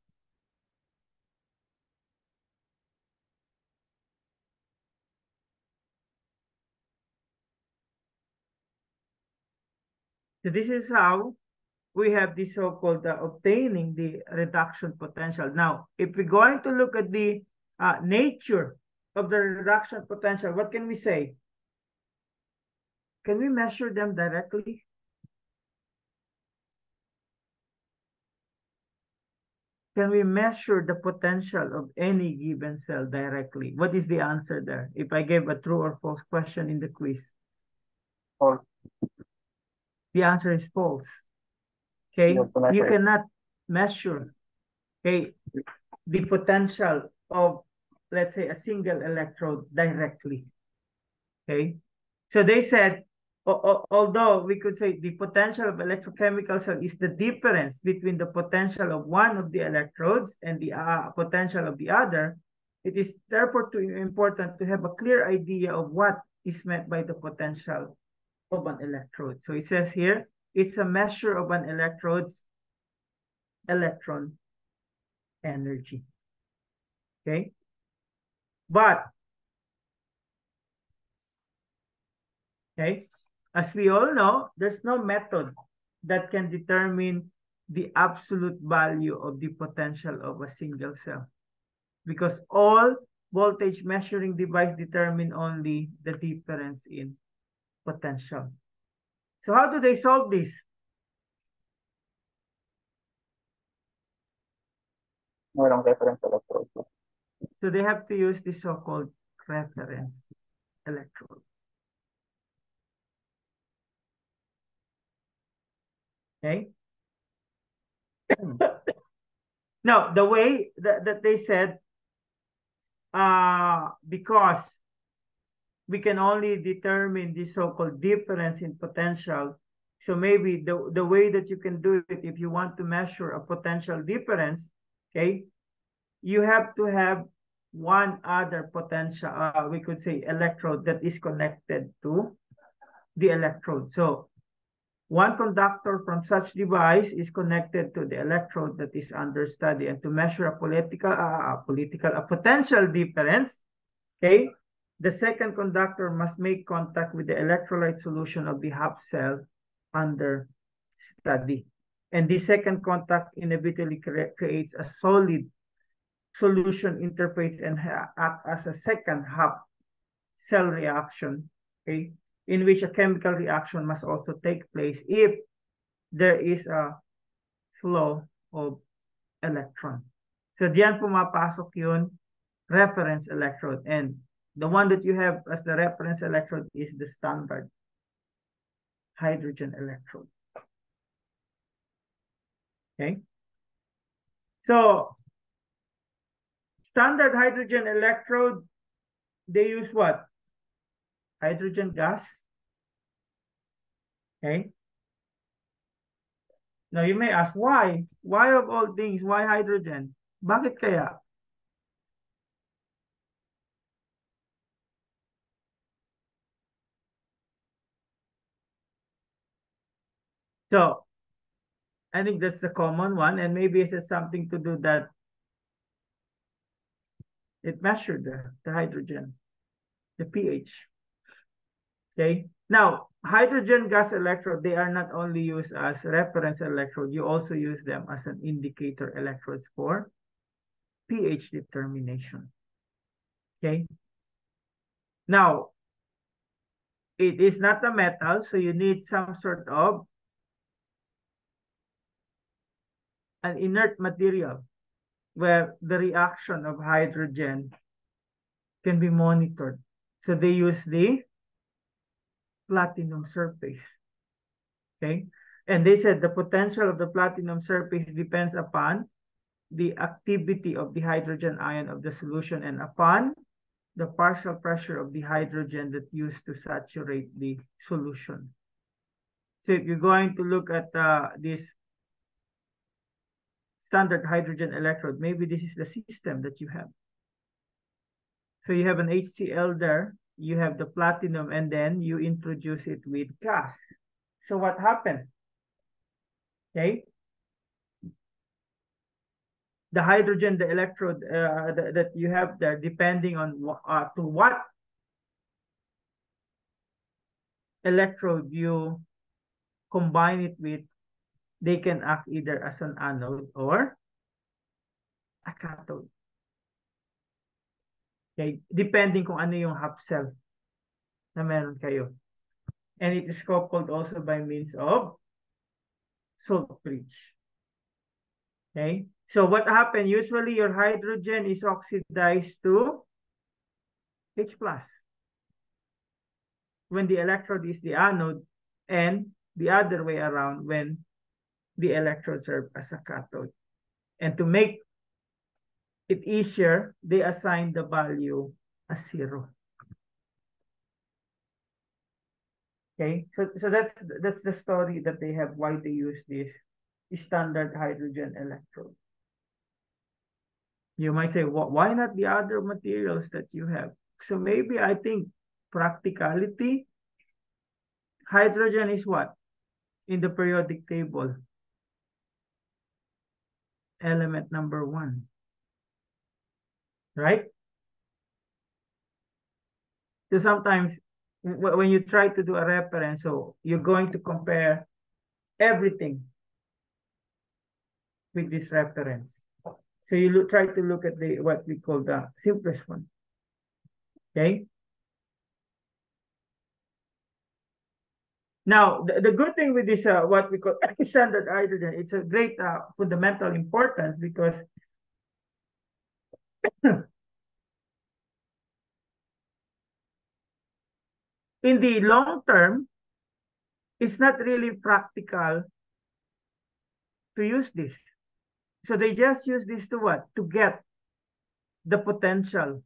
So this is how we have the so-called uh, obtaining the reduction potential. Now, if we're going to look at the uh, nature of the reduction potential, what can we say? Can we measure them directly? can we measure the potential of any given cell directly? What is the answer there? If I gave a true or false question in the quiz, False. the answer is false. Okay, You cannot measure, okay, the potential of, let's say, a single electrode directly. Okay, so they said, although we could say the potential of electrochemical cell is the difference between the potential of one of the electrodes and the uh, potential of the other, it is therefore too important to have a clear idea of what is meant by the potential of an electrode. So it says here, it's a measure of an electrode's electron energy. Okay? But, okay, as we all know, there's no method that can determine the absolute value of the potential of a single cell because all voltage measuring device determine only the difference in potential. So how do they solve this? Walang reference electrode. So they have to use the so-called reference electrode. Okay. *clears throat* now, the way that, that they said, uh, because we can only determine the so-called difference in potential. So maybe the, the way that you can do it, if you want to measure a potential difference, okay, you have to have one other potential, uh, we could say electrode that is connected to the electrode. So one conductor from such device is connected to the electrode that is under study and to measure a political, uh, a political, a potential difference, okay, the second conductor must make contact with the electrolyte solution of the half cell under study. And the second contact inevitably cre creates a solid solution interface and act as a second half cell reaction, okay, in which a chemical reaction must also take place if there is a flow of electron. So diyan pumapasok yun, reference electrode. And the one that you have as the reference electrode is the standard hydrogen electrode. Okay. So standard hydrogen electrode, they use what? Hydrogen gas. Okay. Now you may ask, why? Why of all things, why hydrogen? Bakit kaya? So, I think that's the common one, and maybe it has something to do that it measured the, the hydrogen, the pH. Okay. Now, hydrogen gas electrode, they are not only used as reference electrode, you also use them as an indicator electrodes for pH determination. Okay. Now, it is not a metal, so you need some sort of an inert material where the reaction of hydrogen can be monitored. So they use the platinum surface. Okay. And they said the potential of the platinum surface depends upon the activity of the hydrogen ion of the solution and upon the partial pressure of the hydrogen that used to saturate the solution. So if you're going to look at uh, this standard hydrogen electrode, maybe this is the system that you have. So you have an HCl there, you have the platinum, and then you introduce it with gas. So what happened? Okay. The hydrogen, the electrode uh, that, that you have there, depending on uh, to what electrode you combine it with, they can act either as an anode or a cathode. Okay, depending kung ano yung half cell na meron kayo. And it is coupled also by means of salt bridge. Okay, So what happened? Usually your hydrogen is oxidized to H plus when the electrode is the anode and the other way around when the electrode serve as a cathode. And to make it easier, they assign the value as zero. Okay, so, so that's that's the story that they have why they use this standard hydrogen electrode. You might say, well, why not the other materials that you have? So maybe I think practicality, hydrogen is what? In the periodic table. Element number one. Right? So sometimes when you try to do a reference, so you're going to compare everything with this reference. So you look, try to look at the what we call the simplest one. Okay. Now, the, the good thing with this, uh, what we call *laughs* standard hydrogen, it's a great uh, fundamental importance because *coughs* in the long term, it's not really practical to use this. So they just use this to what? To get the potential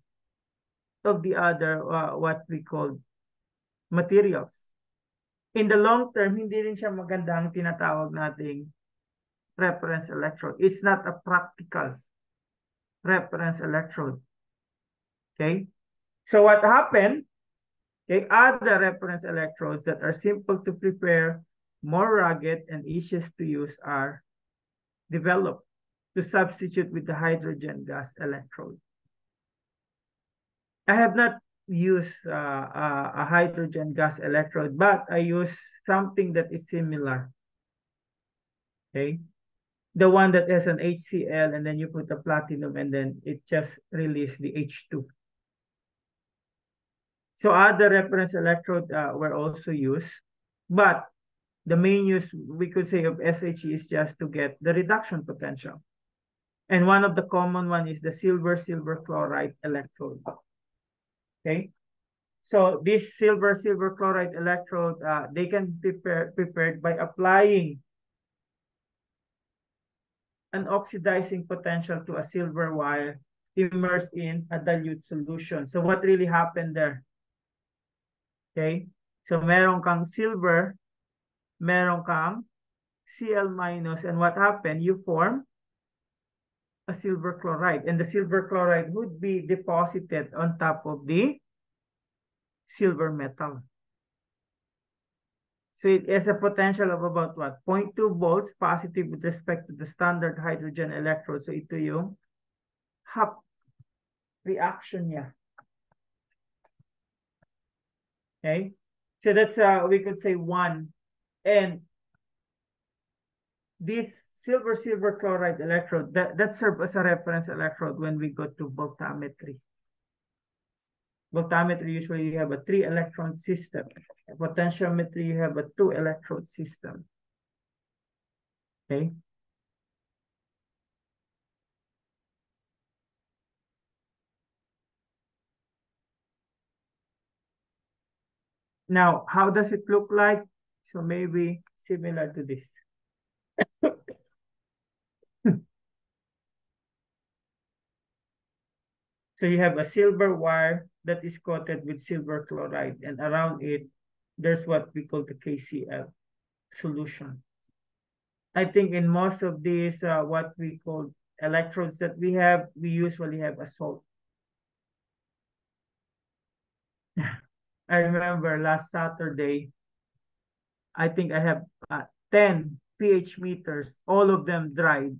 of the other, uh, what we call materials. In the long term, hindi rin siya magandang tinatawag nating reference electrode. It's not a practical reference electrode. Okay? So what happened Okay, other reference electrodes that are simple to prepare, more rugged, and easiest to use are developed to substitute with the hydrogen gas electrode. I have not used uh, a, a hydrogen gas electrode, but I use something that is similar. Okay, the one that has an HCl and then you put the platinum and then it just release the H2. So other reference electrode uh, were also used, but the main use we could say of SHE is just to get the reduction potential. And one of the common one is the silver-silver chloride electrode. Okay. So this silver-silver chloride electrode, uh, they can be prepared, prepared by applying an oxidizing potential to a silver wire immersed in a dilute solution. So what really happened there? Okay? So meron kang silver, meron kang Cl minus, and what happened? You form a silver chloride. And the silver chloride would be deposited on top of the silver metal. So it has a potential of about what? 0.2 volts positive with respect to the standard hydrogen electrode. So ito yung half reaction niya. Okay, so that's uh we could say one, and this silver silver chloride electrode that that serves as a reference electrode when we go to voltammetry. Voltammetry usually you have a three electron system. Potentiometry you have a two electrode system. Okay. Now, how does it look like? So maybe similar to this. *laughs* so you have a silver wire that is coated with silver chloride and around it, there's what we call the KCl solution. I think in most of these, uh, what we call electrodes that we have, we usually have a salt. *laughs* I remember last Saturday, I think I have uh, 10 pH meters, all of them dried.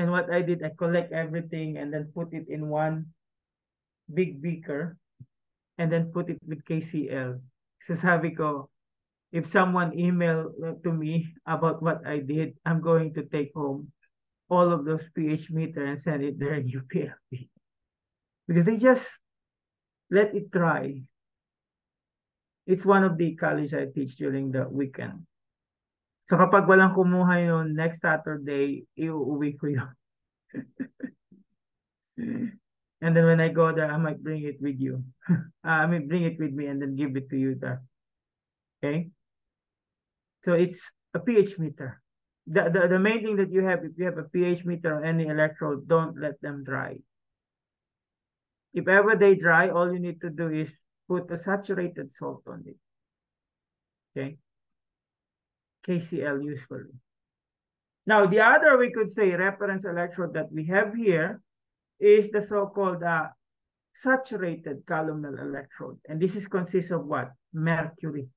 And what I did, I collect everything and then put it in one big beaker and then put it with KCl. So sabi ko, if someone email to me about what I did, I'm going to take home all of those pH meter and send it there in *laughs* UPLB. Because they just let it dry. It's one of the college I teach during the weekend. So kapag walang kumuha yun, next Saturday, iuuwi ko yun. *laughs* and then when I go there, I might bring it with you. Uh, *laughs* I mean, bring it with me and then give it to you there. Okay? So it's a pH meter. The, the, the main thing that you have, if you have a pH meter on any electrode, don't let them dry. If ever they dry, all you need to do is put a saturated salt on it. Okay? KCl usually. Now, the other we could say reference electrode that we have here is the so-called uh, saturated calomel electrode. And this is consists of what? Mercury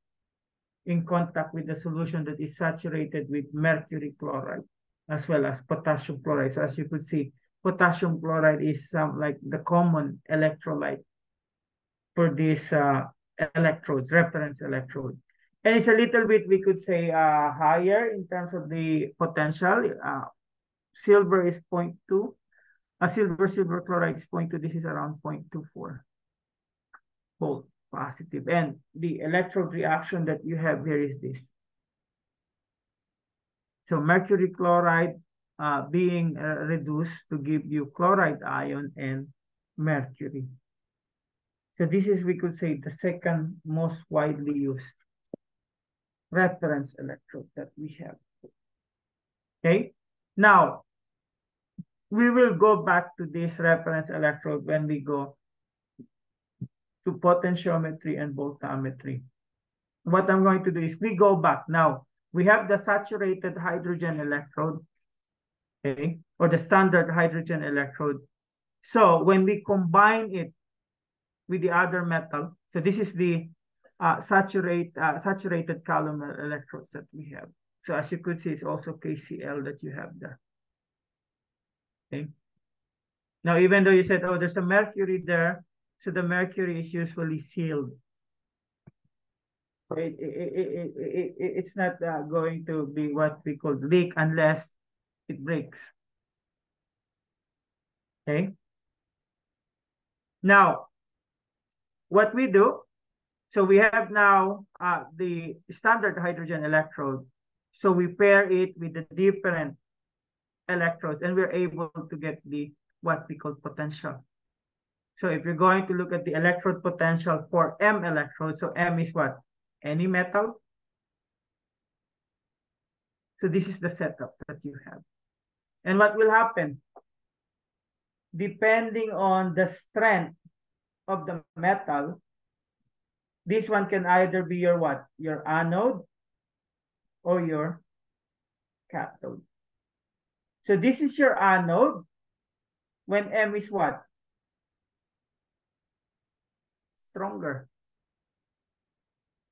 in contact with the solution that is saturated with mercury chloride as well as potassium chloride. So as you could see, potassium chloride is some like the common electrolyte for these uh, electrodes, reference electrode. And it's a little bit, we could say, uh, higher in terms of the potential. Uh, silver is 0.2. A silver silver chloride is 0.2. This is around 0.24 volt positive. And the electrode reaction that you have here is this. So mercury chloride uh, being uh, reduced to give you chloride ion and mercury. So this is, we could say, the second most widely used reference electrode that we have. Okay, now we will go back to this reference electrode when we go to potentiometry and voltammetry. What I'm going to do is we go back now. We have the saturated hydrogen electrode, okay, or the standard hydrogen electrode. So when we combine it with the other metal, so this is the uh, saturate, uh, saturated calomel electrodes that we have. So as you could see, it's also KCl that you have there. Okay. Now, even though you said, oh, there's a mercury there, so the mercury is usually sealed. So it, it, it, it, it, it's not uh, going to be what we call leak unless it breaks. Okay. Now, what we do, so we have now uh, the standard hydrogen electrode. So we pair it with the different electrodes and we're able to get the what we call potential. So if you're going to look at the electrode potential for M electrode, so M is what? Any metal. So this is the setup that you have. And what will happen? Depending on the strength of the metal, this one can either be your what? Your anode or your cathode. So this is your anode when M is what? Stronger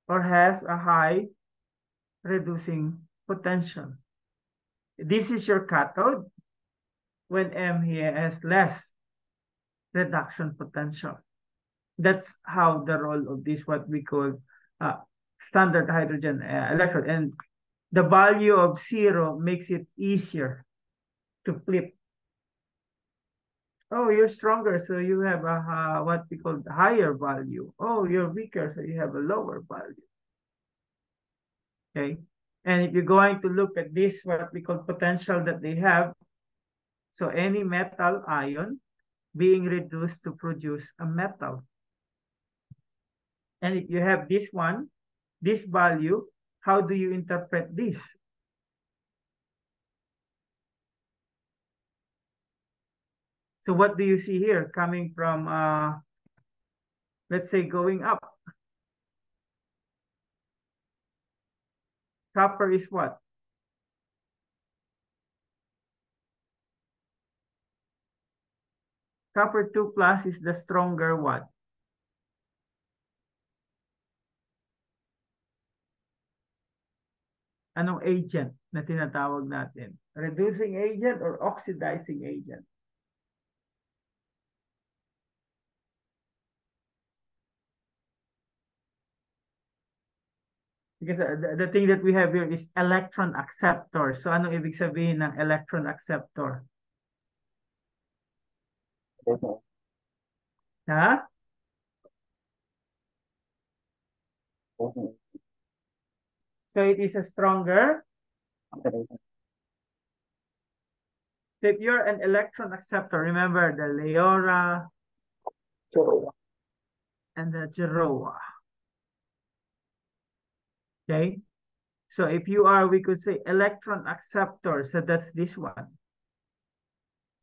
or has a high reducing potential. This is your cathode when M here has less reduction potential. That's how the role of this, what we call uh, standard hydrogen uh, electrode. And the value of zero makes it easier to flip. Oh, you're stronger, so you have a uh, what we call higher value. Oh, you're weaker, so you have a lower value. Okay, and if you're going to look at this, what we call potential that they have, so any metal ion being reduced to produce a metal. And if you have this one, this value, how do you interpret this? So what do you see here coming from, uh, let's say going up? Copper is what? Copper 2 plus is the stronger what? Anong agent na tinatawag natin? Reducing agent or oxidizing agent? Because uh, the, the thing that we have here is electron acceptor. So ano ibig sabihin ng electron acceptor? Ha? So it is a stronger. So if you're an electron acceptor, remember the Leora and the Geroa. Okay. So if you are, we could say electron acceptor. So that's this one.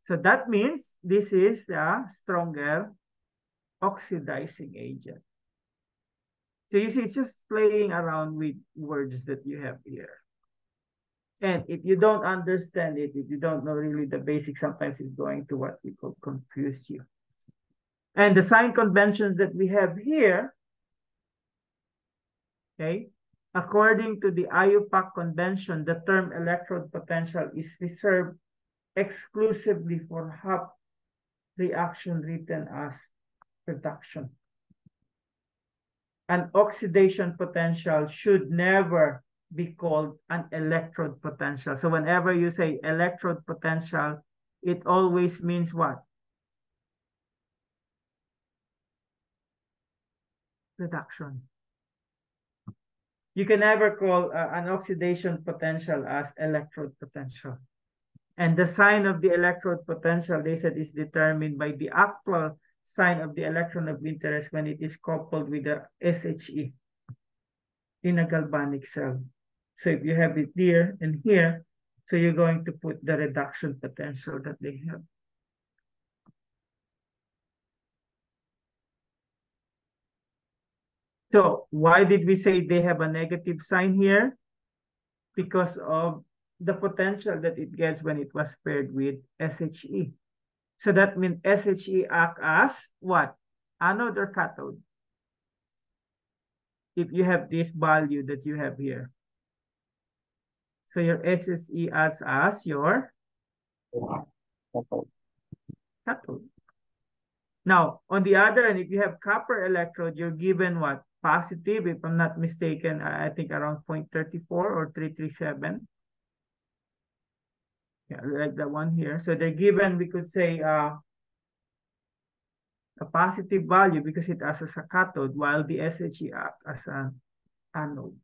So that means this is a stronger oxidizing agent. So you see, it's just playing around with words that you have here. And if you don't understand it, if you don't know really the basics, sometimes it's going to what we call confuse you. And the sign conventions that we have here, okay, according to the IUPAC convention, the term electrode potential is reserved exclusively for half reaction written as reduction. An oxidation potential should never be called an electrode potential. So whenever you say electrode potential, it always means what? Reduction. You can never call uh, an oxidation potential as electrode potential. And the sign of the electrode potential, they said, is determined by the actual sign of the electron of interest when it is coupled with the SHE in a galvanic cell. So if you have it here and here, so you're going to put the reduction potential that they have. So why did we say they have a negative sign here? Because of the potential that it gets when it was paired with SHE. So that means SHE act as what? Another cathode? If you have this value that you have here. So your SSE acts as your cathode. Now, on the other end, if you have copper electrode, you're given what? Positive, if I'm not mistaken, I think around 0.34 or 337. Yeah, like the one here. So they're given, we could say, uh, a positive value because it acts as a cathode while the SHE acts as an anode.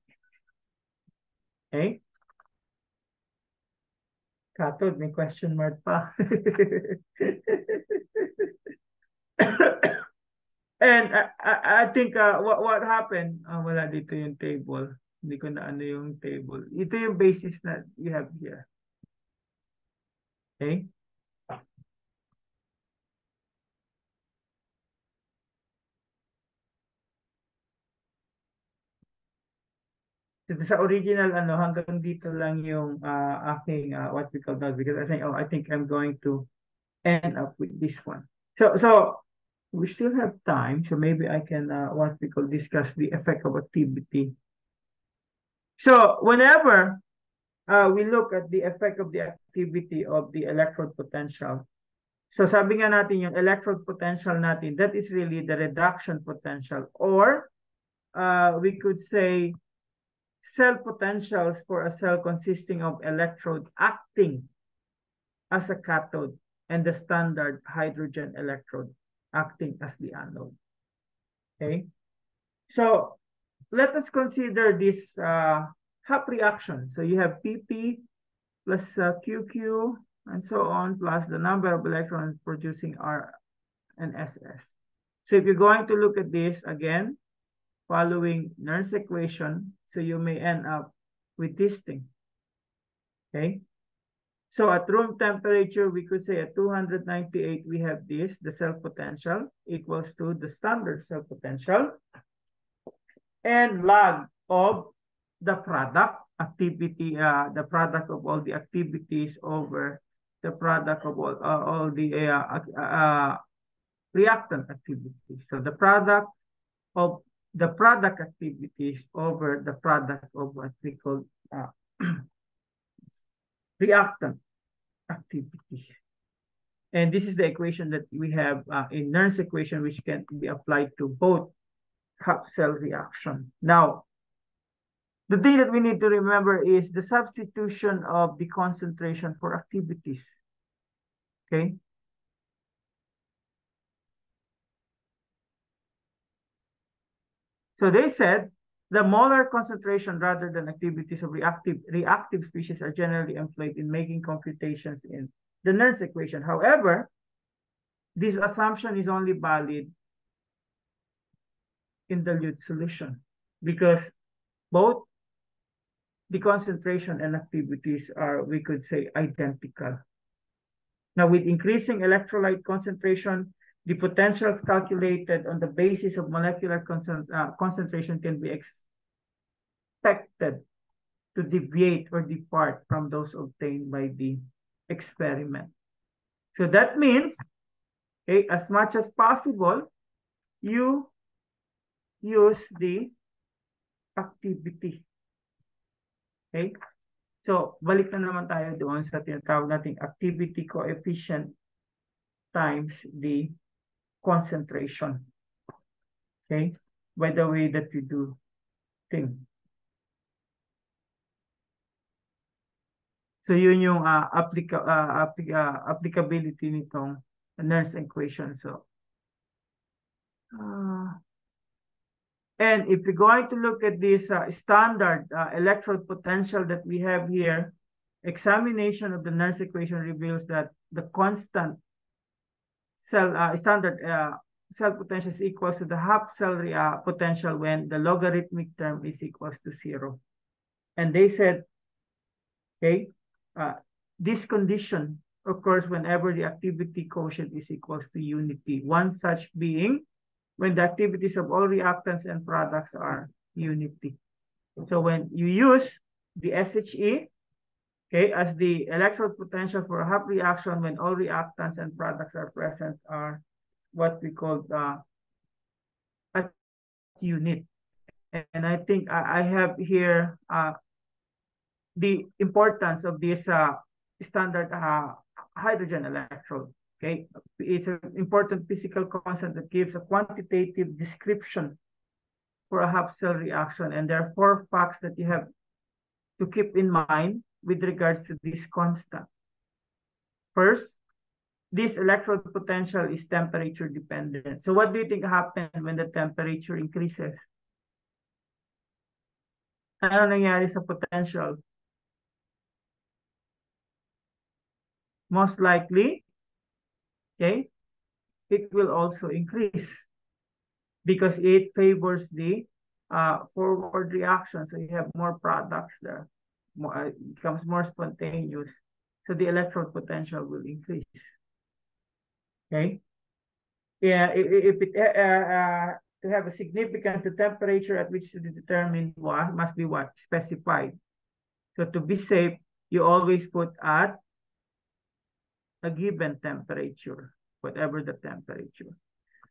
Okay? Cathode, may question mark pa. *laughs* And I, I, I think uh, what, what happened, uh, wala dito yung table. Hindi ko na ano yung table. Ito yung basis na you have here. Okay? So, sa original ano hanggang dito lang yung uh, aking uh, what we call that because I think oh I think I'm going to end up with this one. So so we still have time so maybe I can uh, what we call discuss the effect of activity. So whenever uh, we look at the effect of the activity of the electrode potential. So sabi nga natin yung electrode potential natin, that is really the reduction potential or uh, we could say cell potentials for a cell consisting of electrode acting as a cathode and the standard hydrogen electrode acting as the anode. Okay? So let us consider this uh, half reaction. So you have PP plus uh, QQ and so on plus the number of electrons producing R and SS. So if you're going to look at this again, following Nernst equation, so you may end up with this thing. Okay. So at room temperature, we could say at 298, we have this, the cell potential equals to the standard cell potential and log of the product activity, uh, the product of all the activities over the product of all, uh, all the uh, uh, reactant activities. So the product of the product activities over the product of what we call uh, *clears throat* reactant activities. And this is the equation that we have uh, in Nernst equation, which can be applied to both half cell reaction. Now, the thing that we need to remember is the substitution of the concentration for activities. Okay. So they said the molar concentration rather than activities of reactive reactive species are generally employed in making computations in the Nernst equation. However, this assumption is only valid in dilute solution because both the concentration and activities are, we could say, identical. Now, with increasing electrolyte concentration, the potentials calculated on the basis of molecular concent uh, concentration can be expected to deviate or depart from those obtained by the experiment. So that means, okay, as much as possible, you use the activity. Okay? So, balik na naman tayo doon sa tinatawag nating activity coefficient times the concentration. Okay? By the way that we do thing. So, yun yung uh, applica uh, applic uh, applicability nitong Nernst equation. So, uh, And if we're going to look at this uh, standard uh, electrode potential that we have here, examination of the Nernst equation reveals that the constant cell uh, standard uh, cell potential is equal to the half cell uh, potential when the logarithmic term is equals to zero. And they said, okay, uh, this condition occurs whenever the activity quotient is equals to unity. One such being when the activities of all reactants and products are unity. So when you use the SHE, okay, as the electrode potential for a half reaction when all reactants and products are present are what we call the unit. And I think I, have here uh, the importance of this uh, standard uh, hydrogen electrode. Okay, it's an important physical constant that gives a quantitative description for a half cell reaction. And there are four facts that you have to keep in mind with regards to this constant. First, this electrode potential is temperature dependent. So what do you think happens when the temperature increases? Ano nangyari sa potential? Most likely, okay, it will also increase because it favors the uh, forward reaction. So you have more products there, more, uh, it becomes more spontaneous. So the electrode potential will increase. Okay. Yeah, if, it uh, uh, to have a significance, the temperature at which to determine what must be what specified. So to be safe, you always put at a given temperature, whatever the temperature.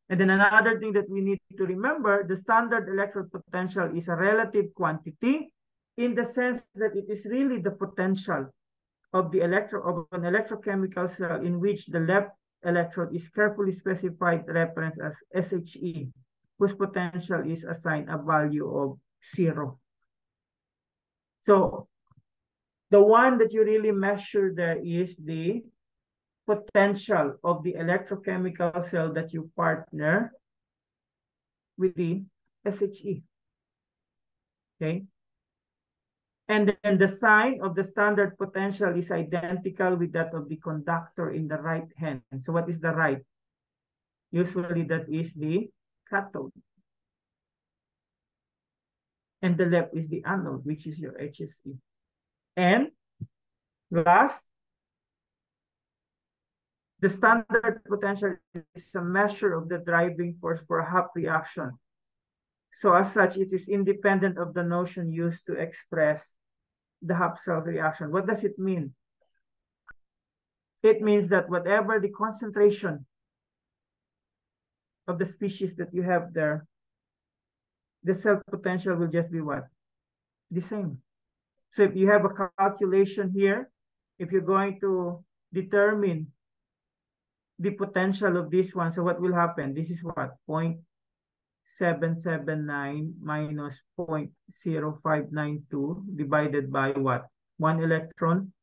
And then another thing that we need to remember, the standard electrode potential is a relative quantity in the sense that it is really the potential of the electro of an electrochemical cell in which the left electrode is carefully specified reference as SHE, whose potential is assigned a value of zero. So the one that you really measure there is the potential of the electrochemical cell that you partner with the SHE. Okay. And then the sign of the standard potential is identical with that of the conductor in the right hand. So what is the right? Usually that is the cathode. And the left is the anode, which is your HSE. And last, the standard potential is a measure of the driving force for a half reaction. So as such, it is independent of the notion used to express the half cell reaction. What does it mean? It means that whatever the concentration of the species that you have there, the cell potential will just be what? The same. So if you have a calculation here, if you're going to determine the potential of this one. So what will happen? This is what? 0.779 minus 0.0592 divided by what? One electron.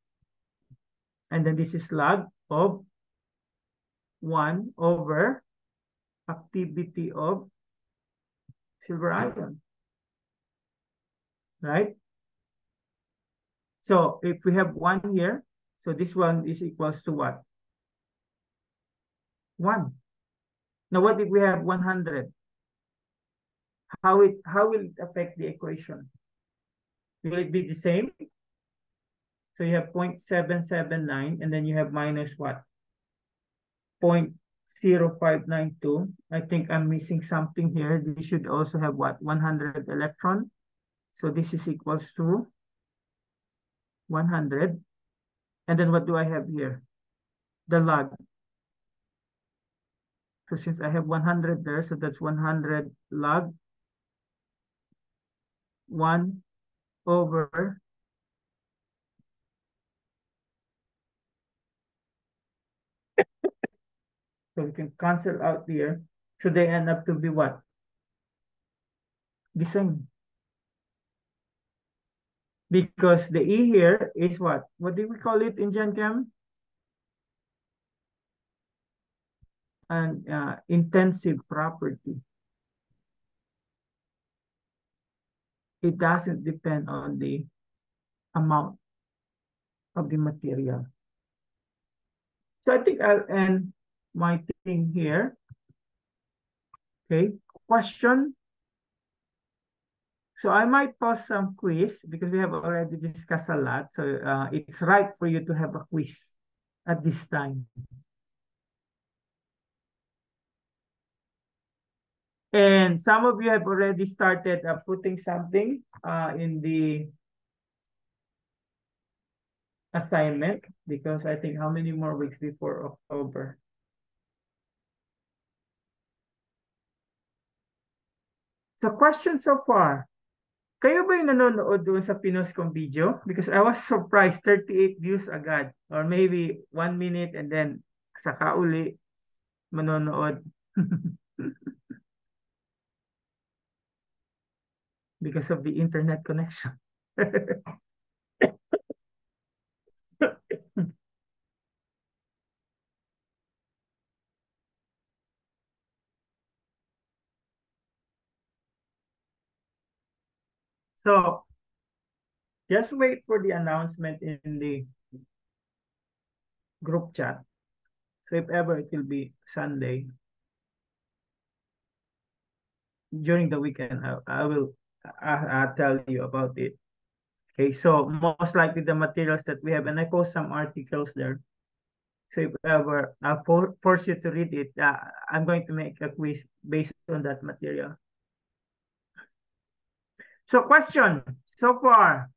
And then this is log of 1 over activity of silver ion. right? So if we have one here, so this one is equals to what? One. Now what if we have 100? How it how will it affect the equation? Will it be the same? So you have 0.779 and then you have minus what? 0.0592. I think I'm missing something here. This should also have what? 100 electron. So this is equals to 100. And then what do I have here? The log. So since I have 100 there, so that's 100 log 1 over *coughs* So we can cancel out here. Should they end up to be what? The same. Because the E here is what? What do we call it in Gen Chem? An uh, intensive property. It doesn't depend on the amount of the material. So I think I'll end my thing here. Okay, question. So I might pause some quiz because we have already discussed a lot. So uh, it's right for you to have a quiz at this time. And some of you have already started uh, putting something uh, in the assignment because I think how many more weeks before October? So question so far. Kayo ba yung nanonood doon sa pinost kong video? Because I was surprised, 38 views agad. Or maybe one minute and then saka uli manonood. *laughs* because of the internet connection. *laughs* so just wait for the announcement in the group chat. So if ever it will be Sunday, during the weekend, I, I will I, I'll tell you about it. Okay, so most likely the materials that we have, and I post some articles there. So if ever I'll for, force you to read it, uh, I'm going to make a quiz based on that material. So question, so far.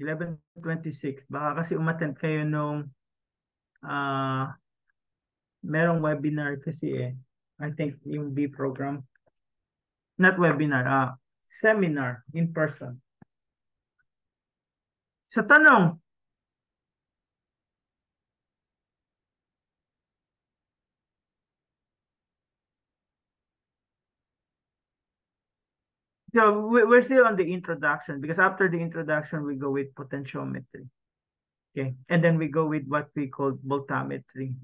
11.26. Baka kasi umattend kayo nung uh, merong webinar kasi eh. I think yung B program. Not webinar, uh, seminar in person. Sa tanong, So we're still on the introduction because after the introduction, we go with potentiometry. Okay. And then we go with what we call voltammetry.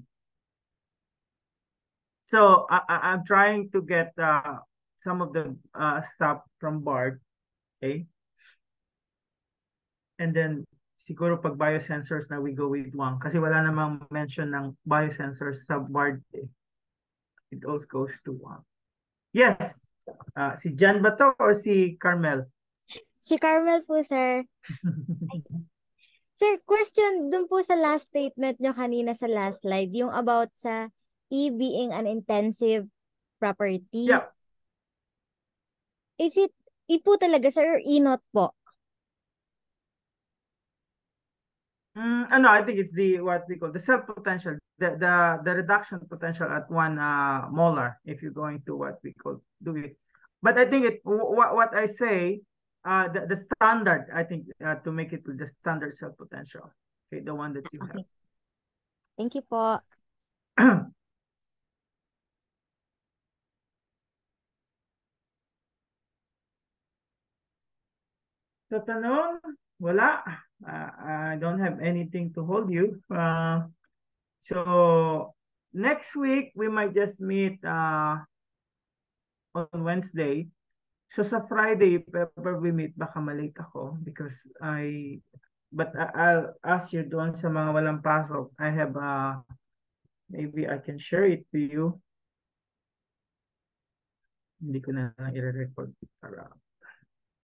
So I, I'm trying to get uh, some of the uh, stuff from Bard. Okay. And then siguro pag biosensors na we go with one. Kasi wala namang mention ng biosensors sa Bard. Eh. It all goes to one. Yes. Uh, si Jan ba to or si Carmel? Si Carmel po, sir. *laughs* sir, question dun po sa last statement nyo kanina sa last slide, yung about sa E being an intensive property. Yeah. Is it E po talaga, sir, or E not po? Mm, ano, I think it's the what we call the self potential, the the the reduction potential at one uh, molar. If you're going to what we call do it, but I think it what what I say, uh, the the standard I think uh, to make it with the standard self potential, okay, the one that you Okay. have. Thank you po. *clears throat* Sa tanong, wala. Uh, I don't have anything to hold you. Uh, so next week we might just meet uh, on Wednesday So sa Friday, if we meet, baka malate ako because I, but I'll ask you doon sa mga walang pasok. I have uh maybe I can share it to you. Hindi ko na i-record para